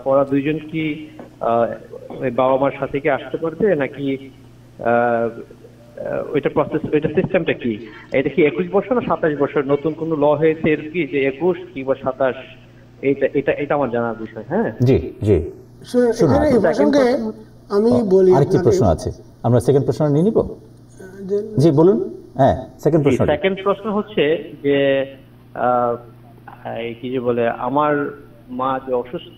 [SPEAKER 17] ওরা দুইজন কি আহ, বাবা মার সাথে কি আসতে পারবে নাকি ওইটা প্রসেস ওইটা সিস্টেমটা কি? এটা কি একুশ বছর না সাতাশ বছর? নতুন কোনো ল হয়েছে এর কি যে একুশ কিংবা সাতাশ? এটা এটা এটা আমার জানার বিষয় হ্যাঁ?
[SPEAKER 2] জি জি।
[SPEAKER 3] এখানে এই প্রসঙ্গে আমি বলি
[SPEAKER 2] আরেকটি
[SPEAKER 3] আপনাকে,
[SPEAKER 2] প্রশ্ন আছে? আমরা সেকেন্ড প্রশ্ন নিয়ে নিব? জি বলুন। হ্যাঁ সেকেন্ড প্রশ্ন
[SPEAKER 17] সেকেন্ড প্রশ্ন হচ্ছে যে আহ, এই কি যে বলে আমার মা যে অসুস্থ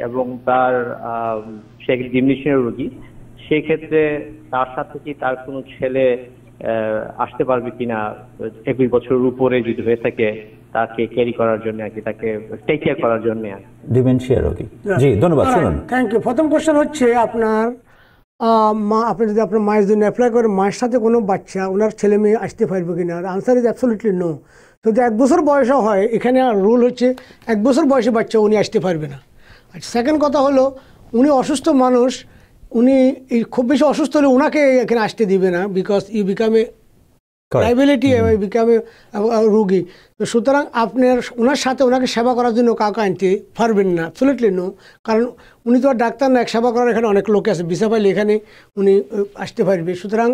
[SPEAKER 17] এবং তার আহ, সে একটি ডিমনিশনের রোগী সেই ক্ষেত্রে তার সাথে কি তার কোনো ছেলে আসতে পারবে কিনা একুশ বছরের উপরে যদি হয়ে থাকে তাকে ক্যারি করার জন্য আর কি তাকে টেক কেয়ার করার জন্য
[SPEAKER 2] ডিমেনশিয়া রোগী। জি ধন্যবাদ শুনুন।
[SPEAKER 3] থ্যাংক ইউ প্রথম কোশ্চেন হচ্ছে আপনার মা আপনি যদি আপনার মায়ের জন্য অ্যাপ্লাই করেন মায়ের সাথে কোনো বাচ্চা ওনার ছেলে মেয়ে আসতে পারবে কিনা? আনসার ইজ অ্যাবসলিউটলি নো যদি এক বছর বয়সও হয় এখানে রুল হচ্ছে এক বছর বয়সে বাচ্চা উনি আসতে পারবে না। আচ্ছা সেকেন্ড কথা হলো উনি অসুস্থ মানুষ উনি এই খুব বেশি অসুস্থ হলে ওনাকে এখানে আসতে দিবে না because you become a liability বিকামে রুগী। তো সুতরাং আপনার ওনার সাথে ওনাকে সেবা করার জন্য কাউকে আনতে পারবেন না অ্যাবসলিউটলি নো কারণ উনি তো আর ডাক্তার না এক সেবা করার এখানে অনেক লোক আছে বিসা পাইলে এখানে উনি আসতে পারবে। সুতরাং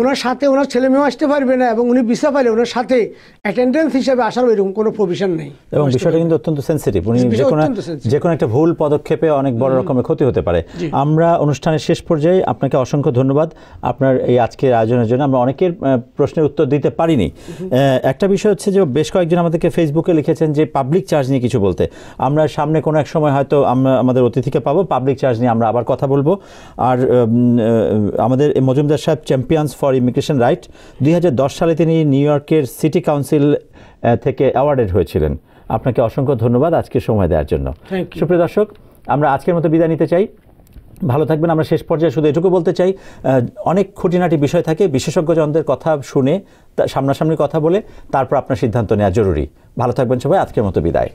[SPEAKER 3] ওনার সাথে ওনার ছেলে মেয়েও আসতে পারবে না এবং উনি বিসা পাইলে ওনার সাথে অ্যাটেন্ডেন্স হিসাবে আসার এরকম কোনো প্রভিশন নেই।
[SPEAKER 2] এবং বিষয়টা কিন্তু অত্যন্ত সেন্সিটিভ উনি যে কোনো যে কোনো একটা ভুল পদক্ষেপে অনেক বড় রকমের ক্ষতি হতে পারে। আমরা অনুষ্ঠানের শেষ পর্যায়ে আপনাকে অসংখ্য ধন্যবাদ। আপনার এই আজকের আয়োজনের জন্য আমরা অনেকের প্রশ্নের উত্তর দিতে পারিনি। একটা বিষয় হচ্ছে যে বেশ কয়েকজন আমাদেরকে ফেসবুকে লিখেছেন যে পাবলিক চার্জ নিয়ে কিছু বলতে। আমরা সামনে কোনো এক সময় হয়তো আমরা আমাদের অতিথিকে পাবো। পাবলিক চার্জ নিয়ে আমরা আবার কথা বলব। আর আমাদের মজুমদার সাহেব চ্যাম্পিয়ন্স ফর ইমিগ্রেশন রাইট। দুই হাজার দশ সালে তিনি নিউ ইয়র্কের সিটি কাউন্সিল থেকে অ্যাওয়ার্ডেড হয়েছিলেন। আপনাকে অসংখ্য ধন্যবাদ আজকে সময় দেওয়ার জন্য। সুপ্রিয় দর্শক আমরা আজকের মতো বিদায় নিতে চাই। ভালো থাকবেন আমরা শেষ পর্যায়ে শুধু এটুকু বলতে চাই অনেক খুঁটিনাটি বিষয় থাকে বিশেষজ্ঞজনদের কথা শুনে সামনাসামনি কথা বলে তারপর আপনার সিদ্ধান্ত নেওয়া জরুরি। ভালো থাকবেন সবাই আজকের মতো বিদায়।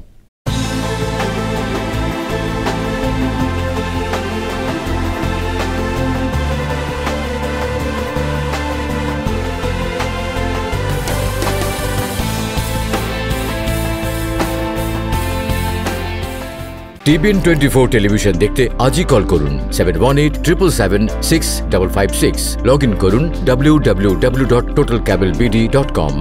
[SPEAKER 1] টিভিএন টোয়েন্টি ফোর টেলিভিশন দেখতে আজই কল করুন seven one eight triple seven six double five six log in করুন W W W dot total cable BD dot com